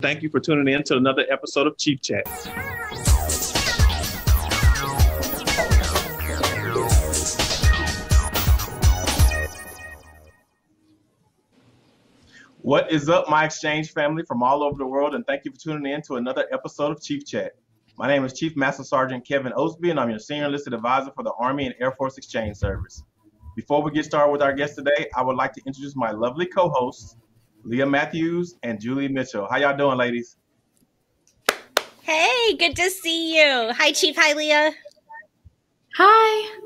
Thank you for tuning in to another episode of Chief Chat. What is up, my exchange family from all over the world, and thank you for tuning in to another episode of Chief Chat. My name is Chief Master Sergeant Kevin Osby, and I'm your senior enlisted advisor for the Army and Air Force Exchange Service. Before we get started with our guest today, I would like to introduce my lovely co-hosts, Leah Matthews and Julie Mitchell. How y'all doing, ladies? Hey, good to see you. Hi, Chief. Hi, Leah. Hi.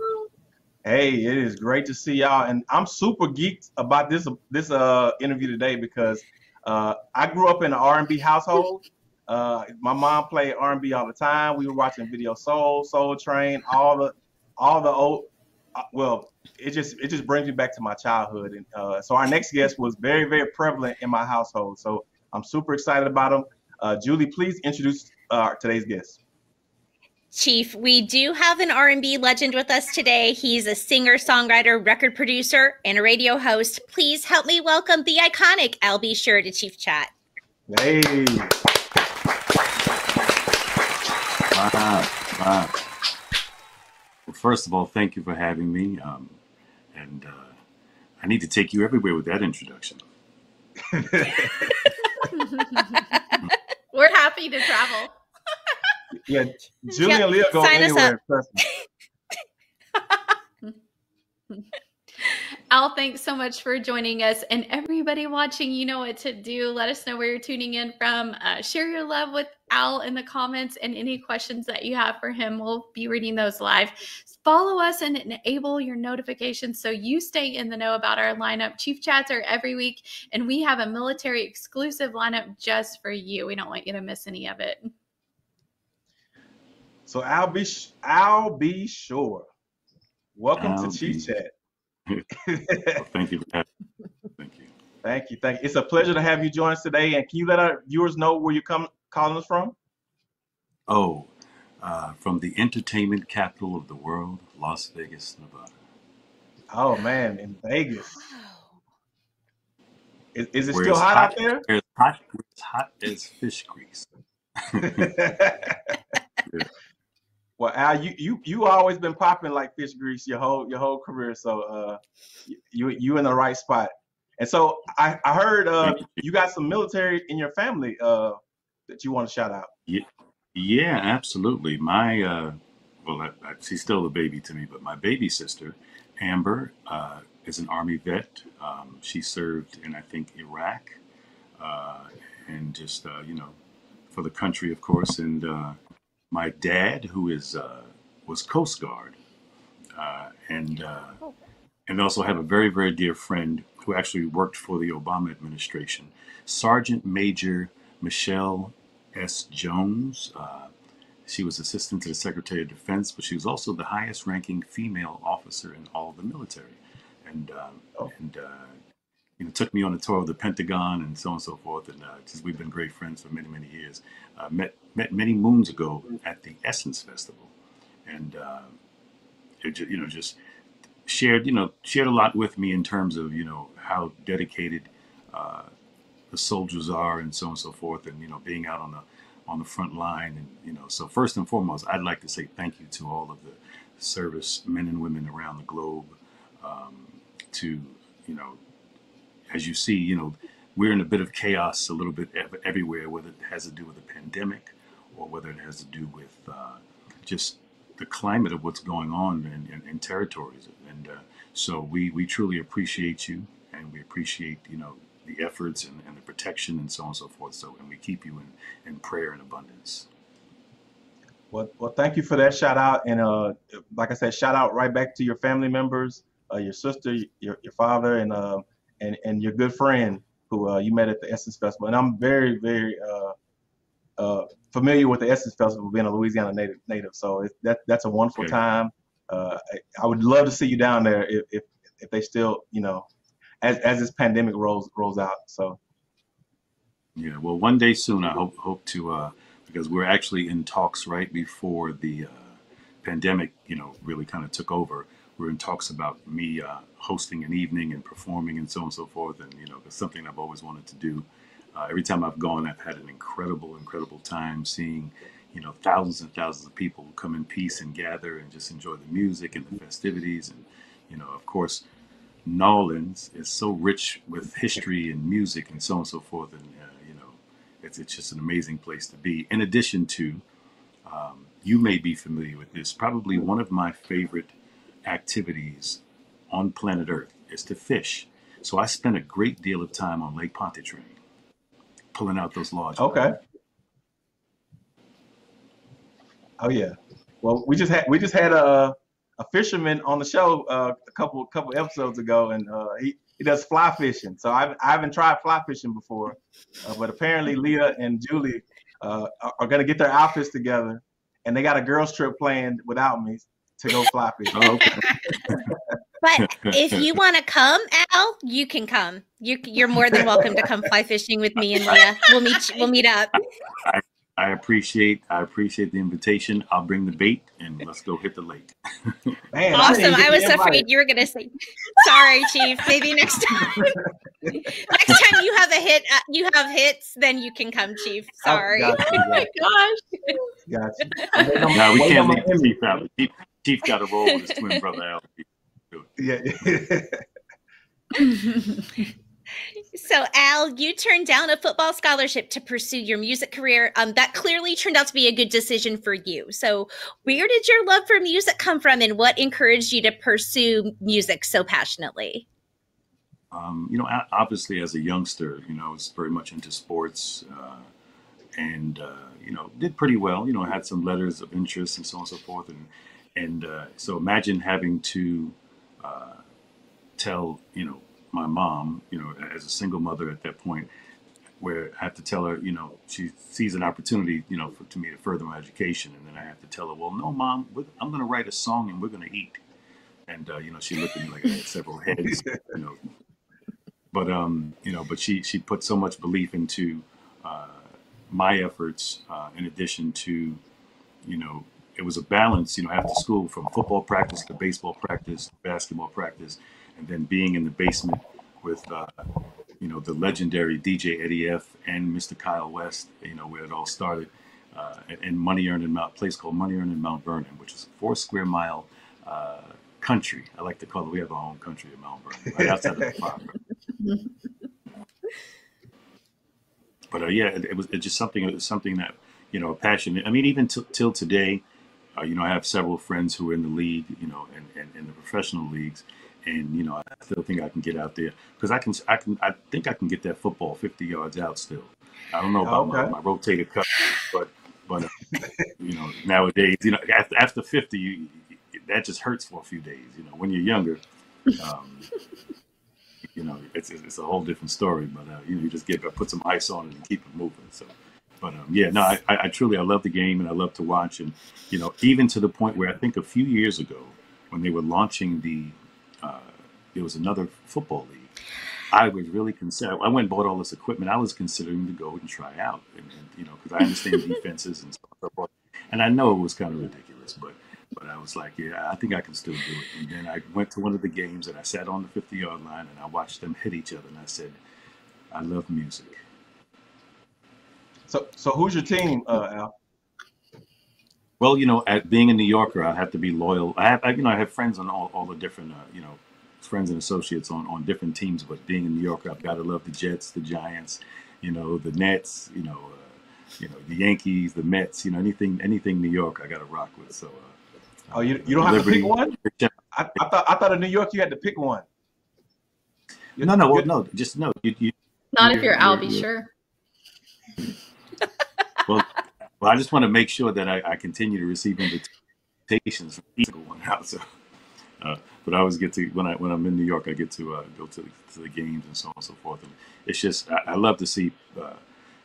Hey, it is great to see y'all, and I'm super geeked about this this uh interview today because uh, I grew up in an R&B household. Uh, my mom played R&B all the time. We were watching Video Soul, Soul Train, all the all the old. Uh, well, it just it just brings me back to my childhood, and uh, so our next guest was very very prevalent in my household. So I'm super excited about him. Uh, Julie, please introduce uh, today's guest. Chief, we do have an R&B legend with us today. He's a singer, songwriter, record producer, and a radio host. Please help me welcome the iconic Al B. Sure to Chief Chat. Hey. Wow. Wow. Well, first of all, thank you for having me. Um, and uh, I need to take you everywhere with that introduction. We're happy to travel. Yeah, Julie and Leah go sign us anywhere. up. trust me. Al, thanks so much for joining us. And everybody watching, you know what to do. Let us know where you're tuning in from. Uh, share your love with Al in the comments and any questions that you have for him. We'll be reading those live. Follow us and enable your notifications so you stay in the know about our lineup. Chief Chats are every week, and we have a military exclusive lineup just for you. We don't want you to miss any of it. So I'll be sh- I'll be sure. Welcome I'll to Chief be- Chat. Well, thank you for having me. Thank you. Thank you, thank you. It's a pleasure to have you join us today. And can you let our viewers know where you come calling us from? Oh, uh, from the entertainment capital of the world, Las Vegas, Nevada. Oh man, in Vegas. Is, is it still it's hot, out there? It's hot, it's hot as fish grease. well, Al, you you you always been popping like fish grease your whole your whole career. So uh, you you in the right spot. And so I, I heard uh, you. got some military in your family uh, that you want to shout out. Yeah, absolutely. My, uh, well, I, I, she's still a baby to me, but my baby sister, Amber, uh, is an Army vet. Um, she served in, I think, Iraq, uh, and just, uh, you know, for the country, of course. And uh, my dad, who is uh, was Coast Guard, uh, and uh, and also have a very, very dear friend who actually worked for the Obama administration, Sergeant Major Michelle S. Jones. Uh, she was assistant to the Secretary of Defense, but she was also the highest ranking female officer in all of the military. And, um, Oh. and uh, you know, took me on a tour of the Pentagon and so on and so forth. And uh, just we've been great friends for many, many years. Uh, met, met many moons ago at the Essence Festival. And, uh, it, you know, just shared, you know, shared a lot with me in terms of, you know, how dedicated uh, the soldiers are and so on and so forth and you know being out on the on the front line and you know so first and foremost i'd like to say thank you to all of the service men and women around the globe um, to you know as you see you know we're in a bit of chaos a little bit everywhere whether it has to do with the pandemic or whether it has to do with uh, just the climate of what's going on in, in, in territories and uh, so we we truly appreciate you and we appreciate you know the efforts and, and the protection and so on and so forth. So, and we keep you in, in prayer and abundance. Well, well, thank you for that shout out, and uh, like I said, shout out right back to your family members, uh, your sister, your, your father, and uh, and and your good friend who uh, you met at the Essence Festival. And I'm very very uh, familiar with the Essence Festival, being a Louisiana native. Native, so it, that that's a wonderful Okay. time. Uh, I, I would love to see you down there if if, if they still, you know, as as this pandemic rolls rolls out. So Yeah. Well, one day soon, I hope hope to uh, because we're actually in talks right before the uh, pandemic, you know, really kind of took over. We're in talks about me uh, hosting an evening and performing and so on and so forth, and you know, it's something I've always wanted to do. Uh, every time I've gone, I've had an incredible, incredible time seeing, you know, thousands and thousands of people come in peace and gather and just enjoy the music and the festivities. And, you know, of course, Nolens is so rich with history and music and so on and so forth. And, uh, you know, it's, it's just an amazing place to be. In addition to, um, you may be familiar with this, probably one of my favorite activities on planet Earth is to fish. So I spent a great deal of time on Lake Pontchartrain, pulling out those large. Okay. Oh yeah. Well, we just had we just had a a fisherman on the show uh, a couple couple episodes ago, and uh, he he does fly fishing. So I I haven't tried fly fishing before, uh, but apparently Leah and Julie uh, are, are gonna get their outfits together, and they got a girls trip planned without me to go fly fishing. Oh, okay. But if you want to come, Al, you can come. You, you're more than welcome to come fly fishing with me and Leah. We'll meet. We'll meet up. I appreciate I appreciate the invitation. I'll bring the bait and let's go hit the lake. Man, Awesome. didn't I was the invite. afraid you were going to say, "Sorry, Chief. Maybe next time. next time you have a hit, uh, you have hits, then you can come, Chief. Oh, Sorry." got you, Oh my gosh. got you. No, we can't leave the. Chief out. Chief, Chief got a roll with his twin brother Al. Yeah. So, Al, you turned down a football scholarship to pursue your music career. Um, that clearly turned out to be a good decision for you. So, where did your love for music come from, and what encouraged you to pursue music so passionately? Um, you know, obviously as a youngster, you know, I was very much into sports uh, and, uh, you know, did pretty well. You know, I had some letters of interest and so on and so forth. And, and uh, so imagine having to uh, tell, you know, my mom, you know, as a single mother at that point, where I have to tell her, you know, she sees an opportunity, you know, for, to me to further my education. And then I have to tell her, well, no, mom, we're, I'm going to write a song and we're going to eat. And, uh, you know, she looked at me like I had several heads, you know, but um, you know, but she she put so much belief into uh, my efforts. Uh, in addition to, you know, it was a balance. You know, after school, from football practice to baseball practice, basketball practice, and then being in the basement with, uh, you know, the legendary DJ Eddie F and Mr. Kyle West. You know, where it all started. Uh, and- Money Earnin' Mount place called Money Earnin' Mount Vernon, which is a four square mile uh, country. I like to call it. We have our own country in Mount Vernon, right outside of the park. but uh, yeah, it, it was it's just something. It was something that you know, a passion. I mean, even t- till today, uh, you know, I have several friends who are in the league, you know, and, and in the professional leagues, and you know, I still think I can get out there because I can, I can, I think I can get that football fifty yards out still. I don't know about my, my rotator cuff, but but uh, you know, nowadays, you know, after after fifty, you, that just hurts for a few days. You know, when you're younger. Um, you know, it's it's a whole different story. But uh, you know, you just get put some ice on it and keep it moving. So, but um, yeah, no, I, I truly I love the game and I love to watch and you know even to the point where I think a few years ago when they were launching the uh, there was another football league. I was really consider. I went and bought all this equipment. I was considering to go and try out, and, and you know, because I understand defenses and so on and so forth. And I know it was kind of ridiculous, but but I was like, yeah, I think I can still do it. And then I went to one of the games and I sat on the 50 yard line and I watched them hit each other and I said, I love music. So, so who's your team, uh, Al? Well, you know, at being a New Yorker, I have to be loyal. I have, I, you know, I have friends on all, all the different, uh, you know, friends and associates on, on different teams. But being a New Yorker, I've got to love the Jets, the Giants, you know, the Nets, you know, uh, you know, the Yankees, the Mets, you know, anything, anything New York, I got to rock with. So, uh, Oh, you you don't have to pick one. I, I thought I thought in New York you had to pick one. You- No, no, well, no, just no. You, you, Not if You're- you're Al B. Sure. Well, well, I just want to make sure that I, I continue to receive invitations from each one out. So, uh, but I always get to when I when I'm in New York, I get to uh, go to, to the games and so on and so forth. And it's just I, I love to see uh,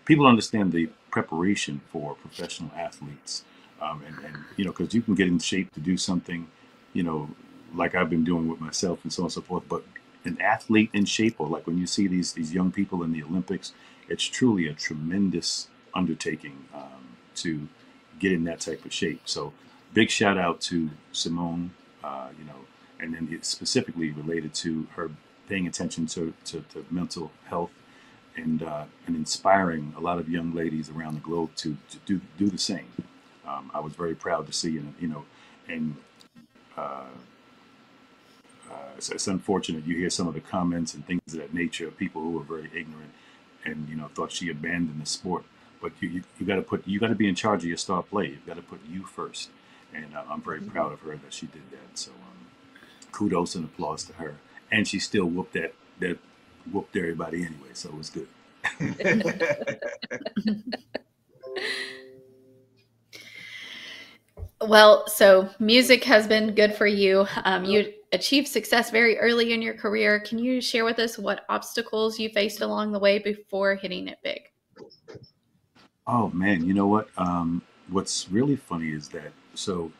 people understand the preparation for professional athletes, um, and, and you know because you can get in shape to do something, you know, like I've been doing with myself and so on and so forth. But an athlete in shape, or like when you see these these young people in the Olympics, it's truly a tremendous undertaking um, to get in that type of shape. So, big shout out to Simone, uh, you know, and then it's specifically related to her paying attention to, to, to mental health and uh, and inspiring a lot of young ladies around the globe to, to do do the same. Um, I was very proud to see, and you know, and uh, uh, it's, it's unfortunate you hear some of the comments and things of that nature of people who were very ignorant and you know thought she abandoned the sport. But you you, you got to put you got to be in charge of your star play. You've got to put you first, and uh, I'm very proud of her that she did that. So um, kudos and applause to her. And she still whooped that that whooped everybody anyway, so it was good. Well, so music has been good for you. Um, you achieved success very early in your career. Can you share with us what obstacles you faced along the way before hitting it big? Oh man, you know what? Um, what's really funny is that so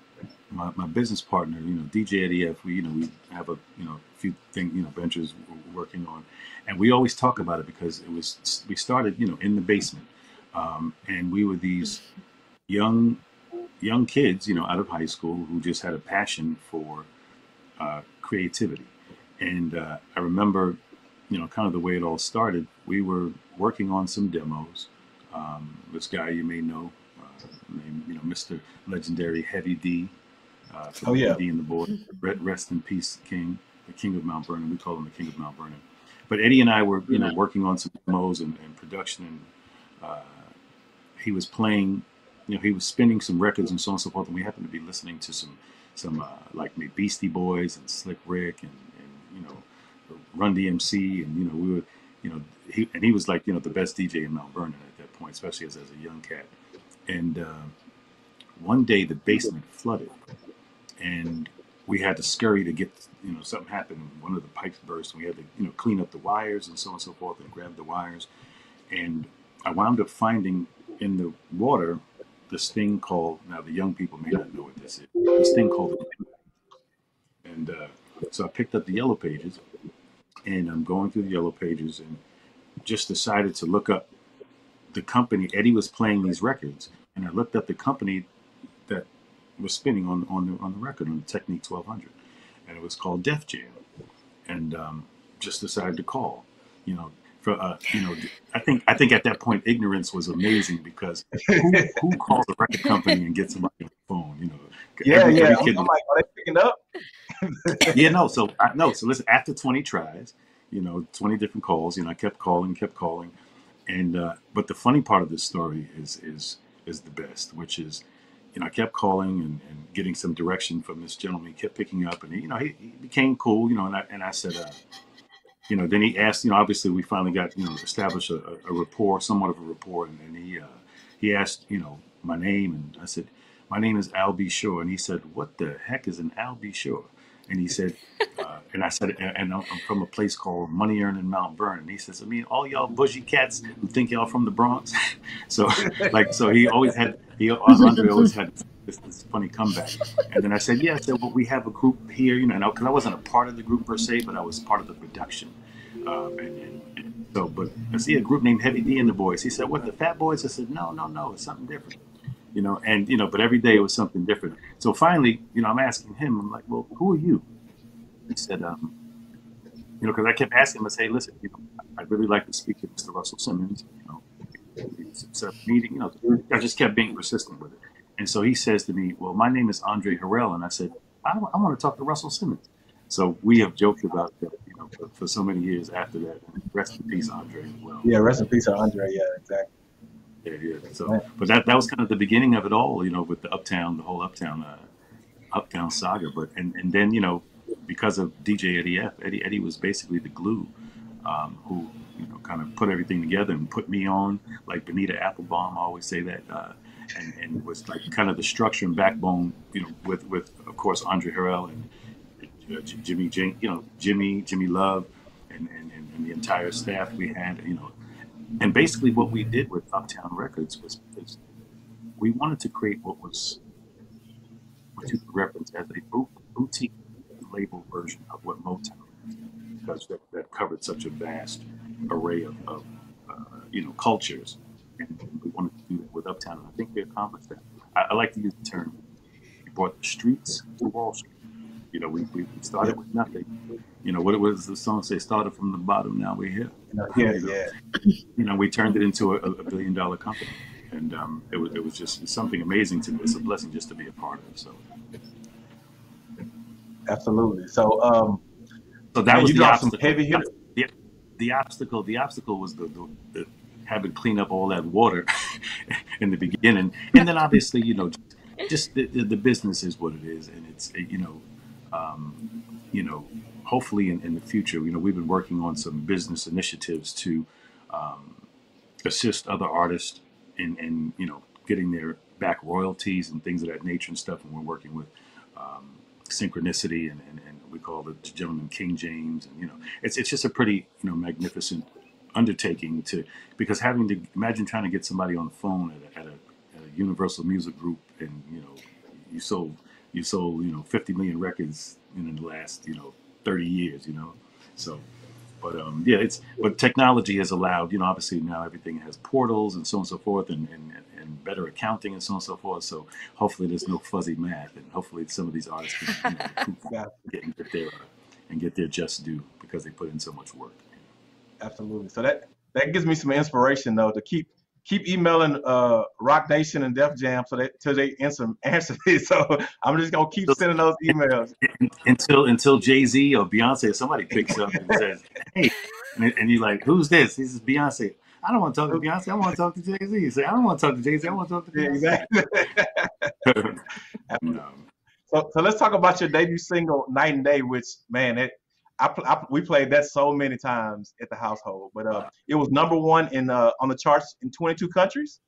my, my business partner, you know, DJ Eddie F, we you know we have a you know few thing you know ventures we're working on, and we always talk about it because it was we started you know in the basement, um, and we were these young young kids, you know, out of high school who just had a passion for uh, creativity. And uh, I remember, you know, kind of the way it all started. We were working on some demos. Um, this guy you may know, uh, named, you know, Mr. Legendary Heavy D. Uh, Oh, yeah. D and the board. Re- Rest in peace, King, the King of Mount Vernon. We call him the King of Mount Vernon. But Eddie and I were, you know, working on some demos and, and production, and uh, he was playing you know, he was spinning some records and so on and so forth, and we happened to be listening to some, some uh, like maybe Beastie Boys and Slick Rick and, and you know, Run DMC, and you know, we were, you know, he and he was like, you know, the best DJ in Mount Vernon point, especially as, as a young cat. And uh, one day the basement flooded, and we had to scurry to get, you know, something happened. One of the pipes burst, and we had to, you know, clean up the wires and so on and so forth, and grab the wires. And I wound up finding in the water this thing called now the young people may not know what this is this thing called and uh, so i picked up the yellow pages and i'm going through the yellow pages and just decided to look up the company eddie was playing these records and i looked up the company that was spinning on on the, on the record on the Technics 1200 and it was called def jam and um, just decided to call you know for uh, you know, I think I think at that point ignorance was amazing because who, who calls a record company and gets somebody on the phone? You know, Yeah, every, yeah. every I'm, kid I'm like, are they picking up? yeah, no. So I no. So listen, after 20 tries, you know, 20 different calls, you know, I kept calling, kept calling, and uh, but the funny part of this story is is is the best, which is, you know, I kept calling and, and getting some direction from this gentleman. He kept picking up, and he, you know, he, he became cool, you know, and I and I said, uh, you know, then he asked, you know, obviously we finally got, you know, established a, a rapport, somewhat of a rapport, and, and he uh, he asked, you know, my name, and I said, my name is Al B. Sure, and he said, what the heck is an Al B. Sure? And he said, uh, and I said, and and I'm from a place called Money Earnin' Mount Vernon. And he says, I mean, all y'all bougie cats who think y'all from the Bronx. so, like, so he always had, he Andre always had this, this funny comeback. And then I said, yeah, I said, well, we have a group here, you know, because I wasn't a part of the group per se, but I was part of the production. Um, and, and, and so, but I see a group named Heavy D and the Boyz. He said, what, the Fat Boys? I said, no, no, no, it's something different you know, and you know, but every day it was something different. So finally, you know, I'm asking him, I'm like, well, who are you? He said, um, you know, because I kept asking him, I say, listen, you know, I'd really like to speak to Mr. Russell Simmons, you know, a meeting, you know, I just kept being persistent with it. And so he says to me, well, my name is Andre Harrell, and I said, I, I want to talk to Russell Simmons. So we have joked about that, you know, for, for so many years after that. Rest in peace, Andre. Well, Yeah, rest in peace, Andre. Yeah, exactly. Yeah, yeah. So, but that that was kind of the beginning of it all, you know, with the Uptown, the whole Uptown, uh, Uptown saga. But and and then you know, because of DJ Eddie F, Eddie Eddie was basically the glue, um, who you know kind of put everything together and put me on, like Bonita Applebum. I always say that, uh, and and was like kind of the structure and backbone, you know, with with of course Andre Harrell and uh, Jimmy Jen, you know, Jimmy Jimmy Love, and, and and the entire staff we had, you know and basically what we did with Uptown Records was, was we wanted to create what was what you could reference as a boutique label version of what Motown because that, that covered such a vast array of, of uh, you know cultures, and, and we wanted to do that with Uptown, and I think we accomplished that. I, I like to use the term: we brought the streets to Wall Street, You know, we, we started with nothing. You know, what it was the song say? Started from the bottom, now we're here. Yeah, yeah. You know, we turned it into a, a billion dollar company. And um, it, was, it was just something amazing to me. It's a blessing just to be a part of. So, absolutely. So, um, so that man, was you the dropped some heavy hitters. The, the obstacle, the obstacle was the, the, the having clean up all that water in the beginning, and then obviously, you know, just the, the, the business is what it is, and it's you know, um, you know, hopefully in, in the future, you know, we've been working on some business initiatives to um, assist other artists in, in you know getting their back royalties and things of that nature and stuff, and we're working with. Um, synchronicity and, and, and we call the gentleman king james and you know it's, it's just a pretty you know magnificent undertaking to because having to imagine trying to get somebody on the phone at a, at a, at a Universal Music Group and you know you sold you sold you know 50 million records in the last you know 30 years you know? So but um yeah it's but technology has allowed you know obviously now everything has portals and so on and so forth and and, and better accounting and so on and so forth. So hopefully there's no fuzzy math and hopefully some of these artists can you know, get, and get their uh, and get their just due because they put in so much work. Absolutely. So that that gives me some inspiration though to keep keep emailing uh Roc Nation and Def Jam so that till they answer answer me. So I'm just gonna keep sending those emails. until until Jay Z or Beyonce or somebody picks up and says, "Hey," and, and you're like, "Who's this?" He says, "Beyonce." I don't want to talk to Beyonce. I want to talk to Jay Z. Say, "I don't want to talk to Jay Z. I want to talk to Beyonce." exactly. Um, So, so let's talk about your debut single, "Nite and Day," which man, it I, I we played that so many times at the household. But uh, it was number one in uh, on the charts in 22 countries.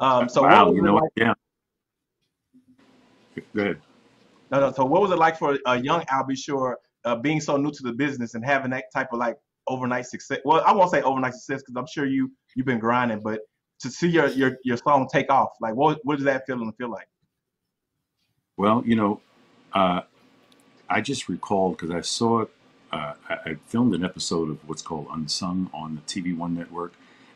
Um, so wow, you know like? what? Yeah. Good. No, no, so what was it like for a young Al B. Sure, uh, being so new to the business and having that type of like overnight success? Well, I won't say overnight success because I'm sure you you've been grinding, but to see your your your song take off, like what what does that feeling feel like? Well, you know, uh, I just recalled because I saw it. Uh, I, I filmed an episode of what's called Unsung on the TV One network,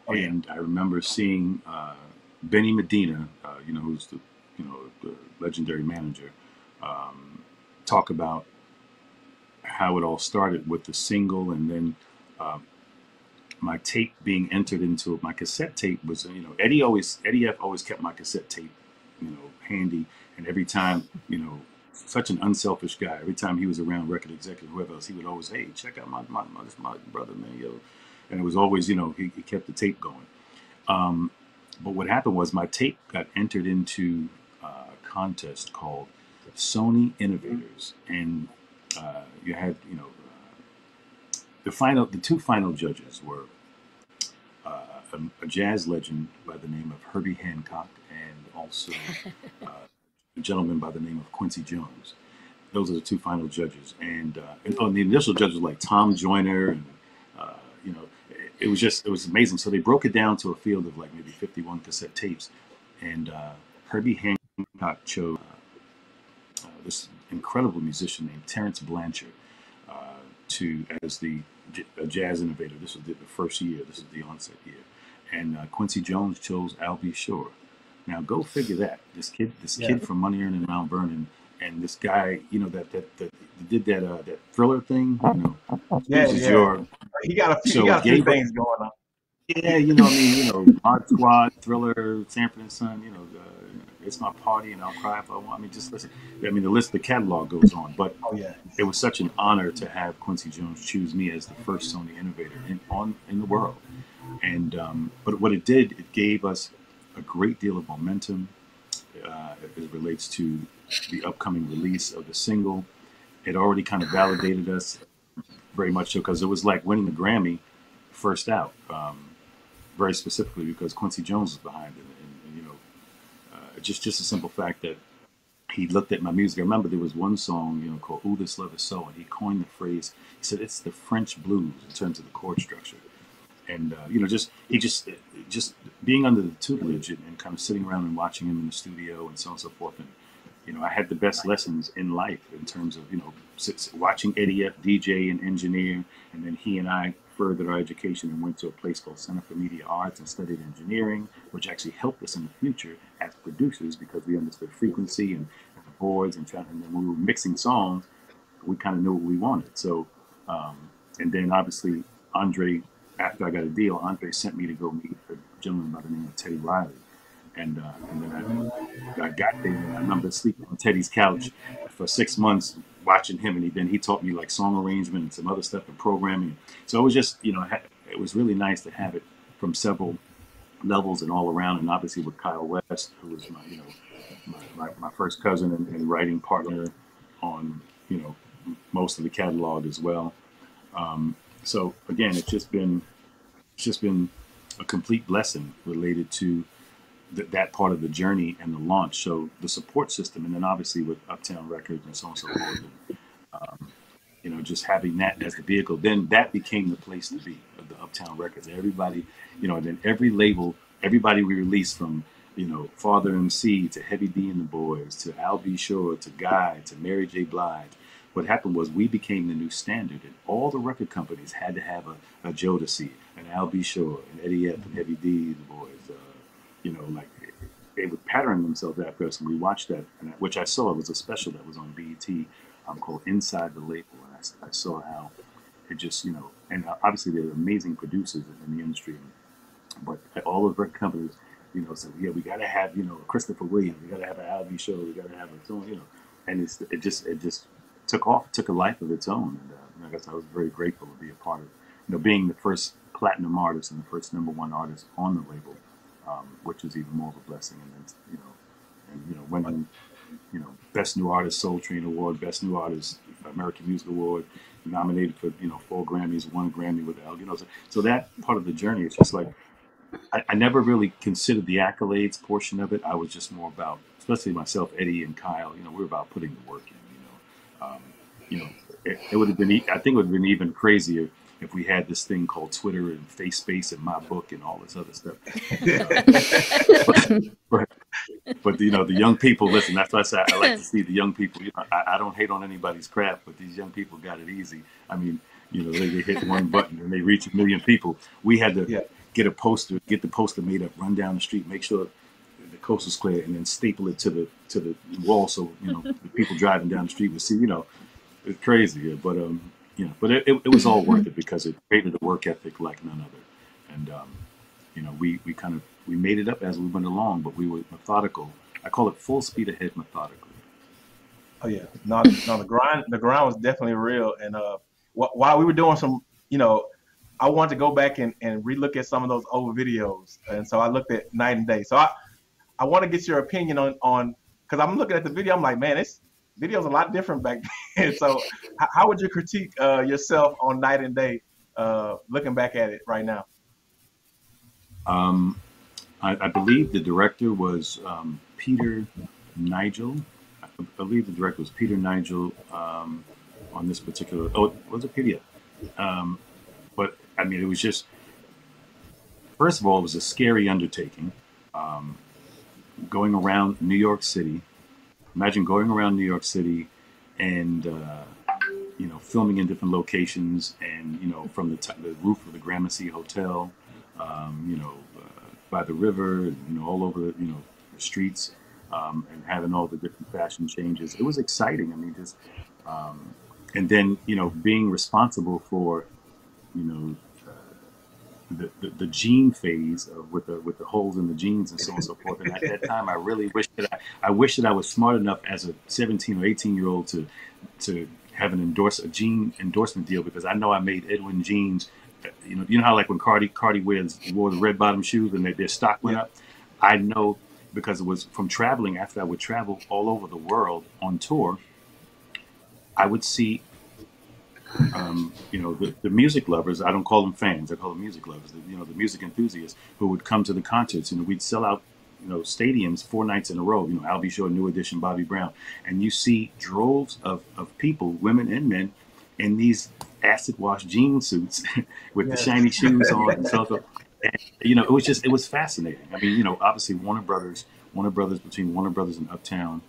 Oh yeah, and I remember seeing uh, Benny Medina, uh, you know, who's the you know the legendary manager, um, talk about how it all started with the single, and then uh, my tape being entered into it. my cassette tape was you know Eddie always Eddie F always kept my cassette tape you know handy, and every time you know such an unselfish guy. Every time he was around record executive, whoever else, he would always, hey, check out my my, my, my brother, man, yo. And it was always, you know, he, he kept the tape going. Um, but what happened was my tape got entered into a contest called Sony Innovators, and uh, you had, you know, the final, the two final judges were uh, a, a jazz legend by the name of Herbie Hancock, and also a gentleman by the name of Quincy Jones. Those are the two final judges, and, uh, and oh, and the initial judges like Tom Joyner, and uh, you know, it, it was just it was amazing. So they broke it down to a field of like maybe 51 cassette tapes, and uh, Herbie Hancock chose uh, this incredible musician named Terence Blanchard uh, to as the jazz innovator. This was the, the first year. This is the onset year, and uh, Quincy Jones chose Al B. Sure. Now go figure that this kid, this yeah, kid from Money Earnin' Mount Vernon, and this guy, you know that that that did that uh, that thriller thing. You know, yeah, yeah. your He got a few, he got a few things going on. yeah, you know, I mean, you know, Mod Squad, Thriller, Sanford and Son, you know, uh, it's my party, and I'll cry if I want. I mean, just listen. I mean, the list, the catalog goes on, but Oh yeah, it was such an honor to have Quincy Jones choose me as the first Sony innovator in on in the world. And um, but what it did, it gave us a great deal of momentum uh, as it relates to the upcoming release of the single. It already kind of validated us very much so because it was like winning the Grammy first out, um, very specifically because Quincy Jones was behind it, and, and you know, uh, just just a simple fact that he looked at my music. I remember there was one song, you know, called "Ooh, This Love Is So," and he coined the phrase. He said it's the French blues in terms of the chord structure, and uh, you know, just he just just being under the tutelage and, and kind of sitting around and watching him in the studio and so on and so forth. And you know, I had the best lessons in life in terms of you know watching Eddie F. DJ and engineer, and then he and I furthered our education and went to a place called Center for Media Arts and studied engineering, which actually helped us in the future as producers because we understood frequency and the boards and trying. And then when we were mixing songs, we kind of knew what we wanted. So, um, and then obviously Andre, after I got a deal, Andre sent me to go meet a gentleman by the name of Teddy Riley. And, uh, and then I, I got there and I remember sleeping on Teddy's couch for six months watching him. And he, then he taught me like song arrangement and some other stuff and programming. So it was just, you know, it was really nice to have it from several levels and all around. And obviously with Kyle West, who was my, you know, my, my, my first cousin and, and, writing partner on, you know, most of the catalog as well. Um, so again, it's just been, it's just been a complete blessing related to th- that part of the journey and the launch. So the support system, and then obviously with Uptown Records and so on and so forth. And, um, you know, just having that as the vehicle, then that became the place to be of the Uptown Records. Everybody, you know, and then every label, everybody we released from, you know, Father MC to Heavy D and the Boyz to Al B. Sure to Guy to Mary J. Blige. What happened was we became the new standard, and all the record companies had to have a, a Jodeci, an Al B. Sure, an Eddie F, and Heavy D, the Boyz. Uh, you know, like they would pattern themselves after us, and we watched that, which I saw. It was a special that was on BET um, called Inside the Label, I, I saw how it just, you know, and obviously they're amazing producers in the industry, but all of the record companies, you know, said, yeah, we got to have, you know, Christopher Williams, we got to have an Al B. Sure, we got to have a, you know, and it's, it just, it just took off, took a life of its own. And uh, I guess I was very grateful to be a part of, you know, being the first platinum artist and the first number one artist on the label, um, which is even more of a blessing. And then, you know, and, you know, winning, you know, Best New Artist Soul Train Award, Best New Artist American Music Award, nominated for you know four Grammys, one Grammy with Al. You know, so, so that part of the journey is just like I, I, never really considered the accolades portion of it. I was just more about, especially myself, Eddie and Kyle. You know, we were about putting the work in. You know, um, you know, it, it would have been. I think it would have been even crazier if we had this thing called Twitter and FaceSpace and my book and all this other stuff. Uh, but, but, but, you know, the young people, listen, that's why I say I like to see the young people. You know, I, I, don't hate on anybody's craft, but these young people got it easy. I mean, you know, they, they hit one button and they reach a million people. We had to yeah. get a poster, get the poster made up, run down the street, make sure the coast is clear, and then staple it to the to the wall so you know the people driving down the street would see. You know, it's crazy, but um, you know, but it, it, it was all worth it because it created a work ethic like none other. And, um, you know, we, we kind of, we made it up as we went along, but we were methodical. I call it full speed ahead methodically. Oh yeah, no, no, the grind, the grind was definitely real. And uh, wh- while we were doing some, you know, I wanted to go back and, and relook at some of those old videos, and so I looked at night and day. So I, I want to get your opinion on on because I'm looking at the video. I'm like, man, it's video's a lot different back then. so, how would you critique uh, yourself on night and day, uh, looking back at it right now? Um, I, I, believe the director was um, Peter Nigel. I believe the director was Peter Nigel um, on this particular. Oh, was it Peter? Um, but I mean, it was just. First of all, it was a scary undertaking. Um, going around New York City imagine going around New York City and uh, you know filming in different locations and you know from the, t- the roof of the Gramercy Hotel, um, you know uh, by the river, you know all over the you know the streets, um, and having all the different fashion changes. It was exciting. I mean, just um, and then you know being responsible for you know the, the, the, jean phase of, with the with the holes in the jeans and so on and so forth. And at that time, I really wish that I, I wish that I was smart enough as a 17 or 18 year old to to have an endorse a jean endorsement deal because I know I made Edwin jeans. You know, you know how like when Cardi Cardi wears wore the red bottom shoes and their, their stock went up. I know because it was from traveling after I would travel all over the world on tour. I would see um, you know, the, the music lovers, I don't call them fans, I call them music lovers, the, you know, the music enthusiasts who would come to the concerts. You know, we'd sell out, you know, stadiums four nights in a row, you know, Al B. Sure, New Edition, Bobby Brown. And you see droves of, of people, women and men, in these acid wash jean suits with yes. the shiny shoes on and so forth. And, you know, it was just, it was fascinating. I mean, you know, obviously Warner Brothers, Warner Brothers, between Warner Brothers and Uptown,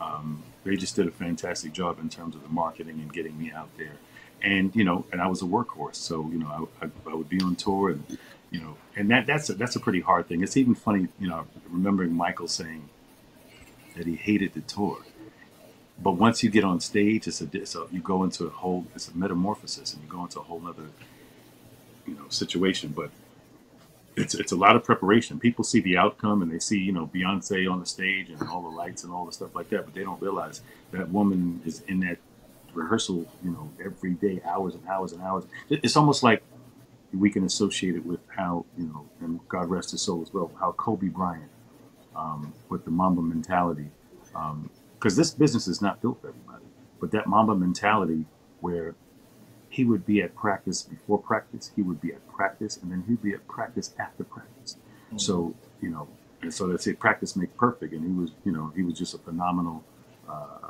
um, they just did a fantastic job in terms of the marketing and getting me out there and you know, and I was a workhorse, so you know, I, I, I, would be on tour, and you know, and that that's a, that's a pretty hard thing. It's even funny, you know, remembering Michael saying that he hated the tour, but once you get on stage, it's a, a you go into a whole it's a metamorphosis, and you go into a whole other you know situation. But it's it's a lot of preparation. People see the outcome and they see you know Beyonce on the stage and all the lights and all the stuff like that, but they don't realize that woman is in that rehearsal, you know, every day, hours and hours and hours. It's almost like we can associate it with how you know, and God rest his soul as well, how Kobe Bryant um, with the Mamba mentality, because um, this business is not built for everybody, but that Mamba mentality where he would be at practice before practice, he would be at practice, and then he'd be at practice after practice. Mm-hmm. So you know, and so they say practice make perfect, and he was, you know, he was just a phenomenal, uh,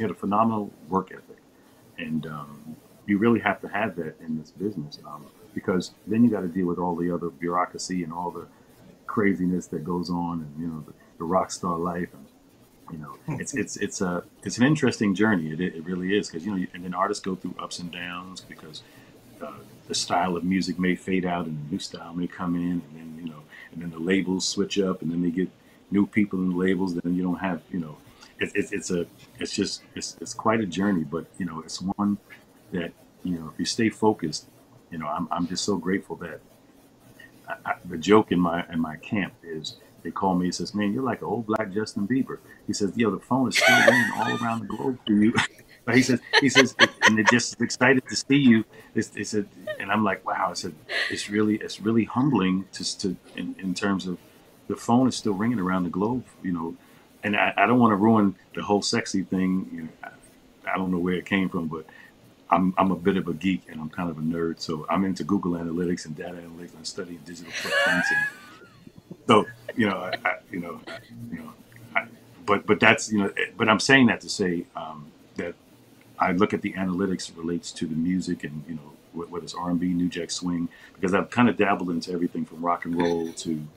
he had a phenomenal work ethic, and um, you really have to have that in this business um, because then you got to deal with all the other bureaucracy and all the craziness that goes on, and you know, the, the rock star life, and you know, hmm. it's it's it's a it's an interesting journey. It, it really is because you know, and then artists go through ups and downs because uh, the style of music may fade out and a new style may come in, and then you know, and then the labels switch up, and then they get new people in the labels. Then you don't have you know, it, it, it's a it's just it's it's quite a journey, but you know, it's one that you know if you stay focused, you know, I'm I'm just so grateful that I, I, the joke in my in my camp is they call me. He says, "Man, you're like an old black Justin Bieber." He says, "Yo, the phone is still ringing all around the globe for you." but he says, he says, and they're just excited to see you. They said, and I'm like, wow. I said, it's really, it's really humbling to, to in, in terms of the phone is still ringing around the globe, you know. And I, I don't want to ruin the whole sexy thing. You know, I, I don't know where it came from, but I'm, I'm a bit of a geek and I'm kind of a nerd. So I'm into Google Analytics and data analytics and studying digital footprints so you know, I, I, you know, you know, but but that's you know, but I'm saying that to say um, that I look at the analytics relates to the music and you know whether it's R&B, New Jack Swing, because I've kind of dabbled into everything from rock and roll to you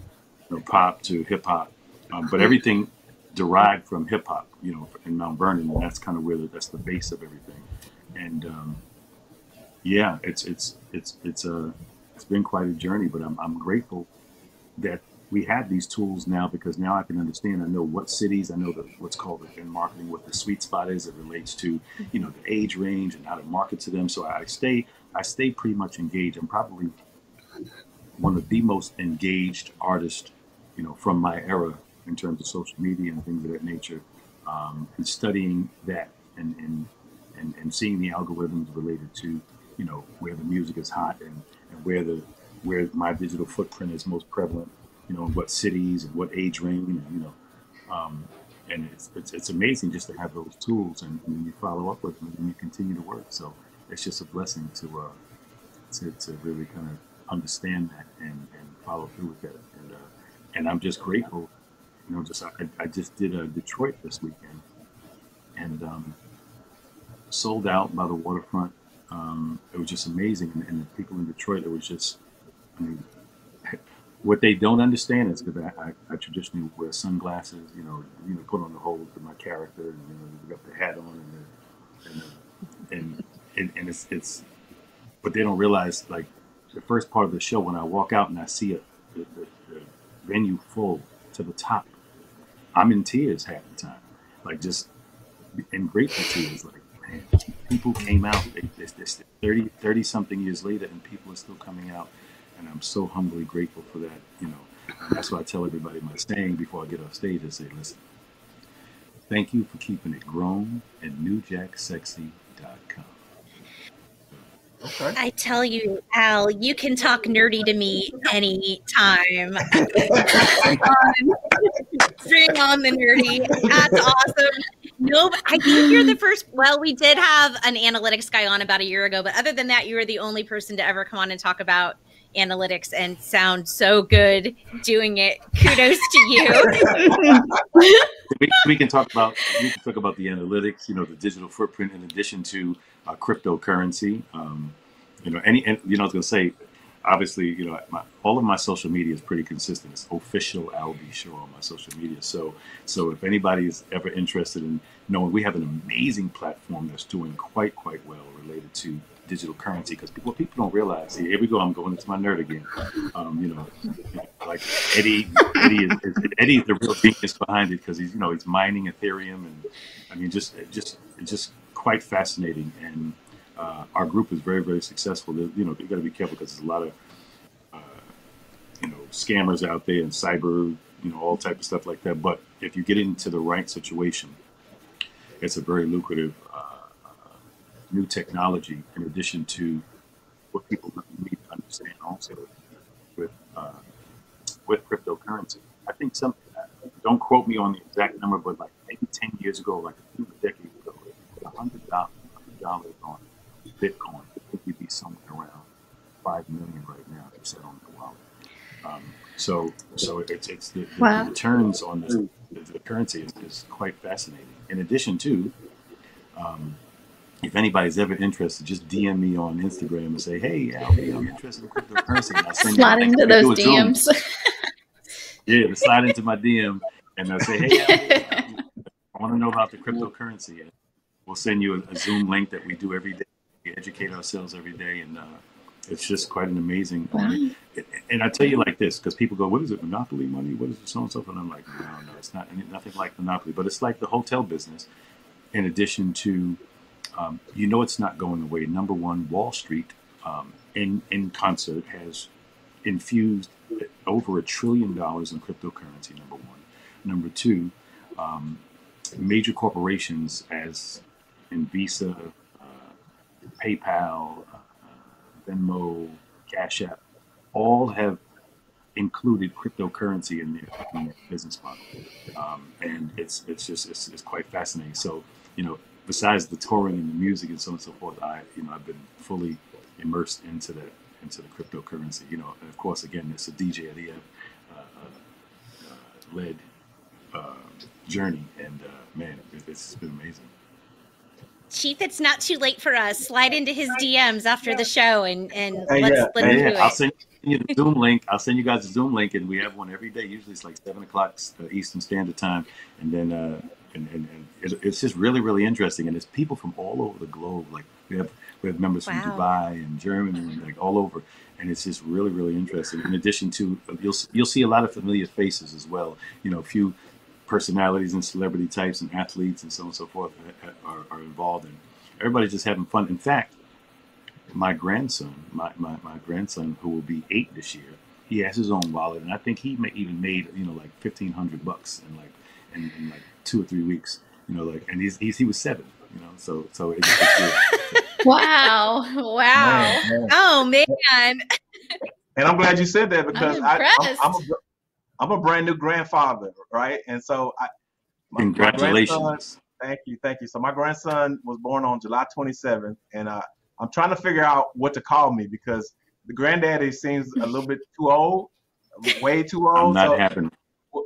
know, pop to hip hop, um, but everything derived from hip hop, you know, in Mount Vernon, and that's kind of where the, that's the base of everything. And um, yeah, it's it's it's it's a it's been quite a journey, but I'm I'm grateful that we have these tools now because now I can understand. I know what cities, I know the, what's called in marketing, what the sweet spot is. It relates to, you know, the age range and how to market to them. So I stay, I stay pretty much engaged. I'm probably one of the most engaged artists, you know, from my era in terms of social media and things of that nature, um, and studying that and, and and and seeing the algorithms related to, you know, where the music is hot and, and where the where my digital footprint is most prevalent you know, in what cities and what age range, and, you know, um, and it's, it's, it's amazing just to have those tools and, and you follow up with them and you continue to work. So it's just a blessing to, uh, to, to really kind of understand that and, and follow through with that. And, uh, and I'm just grateful, you know, just, I, I just did a Detroit this weekend and, um, sold out by the waterfront. Um, it was just amazing. And, and the people in Detroit, it was just, I mean, what they don't understand is because I, I, I, traditionally wear sunglasses, you know, you know, put on the whole to my character, and you know, got the hat on, and the, and, the, and, and and it's it's, but they don't realize like the first part of the show when I walk out and I see it, the, the, the venue full to the top, I'm in tears half the time, like just in grateful tears, like man, people came out, it's, it's 30, 30 something years later, and people are still coming out and I'm so humbly grateful for that. You know, and that's why I tell everybody my saying before I get off stage. I say, listen, thank you for keeping it grown at newjacksexy.com. Okay. I tell you, Al, you can talk nerdy to me anytime. Um, Bring on the nerdy. That's awesome. No, I think you're the first. Well, we did have an analytics guy on about a year ago, but other than that, you were the only person to ever come on and talk about analytics and sound so good doing it. Kudos to you. we, we, can talk about we can talk about the analytics, you know, the digital footprint in addition to uh, cryptocurrency. Um, you know, any and, you know, I was going to say, obviously, you know, my, all of my social media is pretty consistent. It's official Al B Sure on my social media. So, so if anybody is ever interested in knowing, we have an amazing platform that's doing quite, quite well related to digital currency. Because what people don't realize, here, here we go. I'm going into my nerd again. Um, you know, like Eddie, Eddie is, is the real genius behind it because he's, you know, he's mining Ethereum, and I mean, just, just, just quite fascinating and uh, our group is very, very successful. you know, you got to be careful because there's a lot of, uh, you know, scammers out there and cyber, you know, all type of stuff like that. But if you get into the right situation, it's a very lucrative uh, new technology. In addition to what people need to understand, also with uh, with cryptocurrency, I think some. Don't quote me on the exact number, but like maybe ten years ago, like a decade hundred dollars on Bitcoin, I think you'd be somewhere around five million right now if you set on the wallet. Um, so, so it's it's the, the, wow. returns on this, the, the currency is, is, quite fascinating. In addition to, um, if anybody's ever interested, just DM me on Instagram and say, "Hey, Albie, I'm interested in cryptocurrency." And I'll send slide you, into those DMs. yeah, slide into my DM and I'll say, "Hey, Albie, I want to know about the cryptocurrency." And we'll send you a, a Zoom link that we do every day we educate ourselves every day, and uh, it's just quite an amazing. Wow. and I tell you like this, because people go, "What is it? Monopoly money? What is it? So and so." And I'm like, "No, no, it's not nothing like monopoly, but it's like the hotel business. In addition to, um, you know, it's not going away. Number one, Wall Street, um, in in concert, has infused over a trillion dollars in cryptocurrency. Number one. Number two, um, major corporations as in Visa, PayPal, uh, Venmo, Cash App, all have included cryptocurrency in their, in their business model, um, and it's it's just it's, it's, quite fascinating. So you know, besides the touring and the music and so on and so forth, I you know I've been fully immersed into the into the cryptocurrency. You know, and of course, again, it's a DJ Aliyah uh, uh, led uh, journey, and uh, man, it, it's been amazing. Chief, it's not too late for us. Slide into his DMs after the show and and let's yeah. let's hey, do yeah. I'll send you the Zoom link. I'll send you guys a Zoom link, and we have one every day. Usually it's like seven o'clock uh, Eastern Standard Time, and then uh, and, and, and it's just really really interesting. And it's people from all over the globe. Like we have we have members wow. from Dubai and Germany, and like all over, and it's just really really interesting. In addition to uh, you'll you'll see a lot of familiar faces as well. You know, a few personalities and celebrity types and athletes and so on and so forth are, are involved in. Everybody's just having fun. In fact, my grandson, my, my, my grandson who will be eight this year, he has his own wallet, and I think he may even made you know like fifteen hundred bucks in like in, in, like two or three weeks. You know, like and he's, he's he was seven. You know, so so wow, wow, man, man. oh man. And I'm glad you said that because I, I'm, I'm, a, I'm a brand new grandfather, right? And so I, my, congratulations. My thank you, thank you. So my grandson was born on July 27th, and uh, I'm trying to figure out what to call me because the granddaddy seems a little bit too old, way too old. I'm not so, having.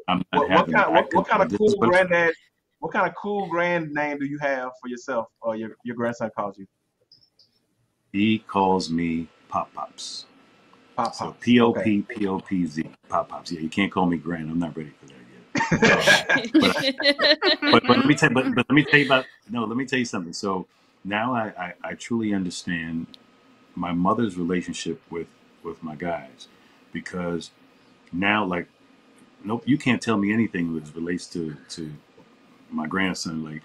I'm not what, what kind, what, what kind of cool granddad? What kind of cool grand name do you have for yourself, or your your grandson calls you? He calls me Pop Pops. Pop So P O P P O P Z. Pop pops. Yeah, you can't call me Grant. I'm not ready for that yet. but, but, but, let me tell. But, but let me tell you about. No, let me tell you something. So now I, I, I truly understand my mother's relationship with with my guys because now like nope you can't tell me anything that relates to to my grandson like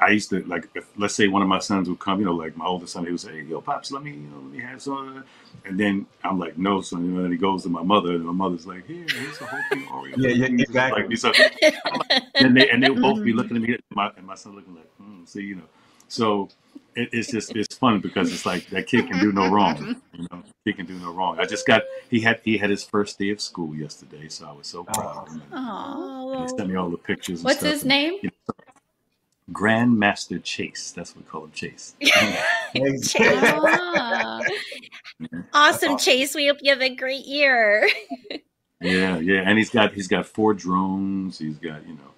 I used to like, if, let's say one of my sons would come, you know, like my oldest son, he would say, "Yo, pops, let me, you know, let me have some," and then I'm like, "No, son," and then he goes to my mother, and my mother's like, "Here, here's a whole thing Oreo." yeah, yeah, exactly. Like, so, and they and they'll both be looking at me, and my, and my son looking like, hmm, "See, you know," so it, it's just it's fun because it's like that kid can do no wrong, you know, he can do no wrong. I just got he had he had his first day of school yesterday, so I was so proud. Oh, and he sent me all the pictures. What's his name? You know, Grandmaster Chase. That's what we call him, Chase. Chase. Awesome, Chase. We hope you have a great year. yeah, yeah, and he's got he's got four drones. He's got you know,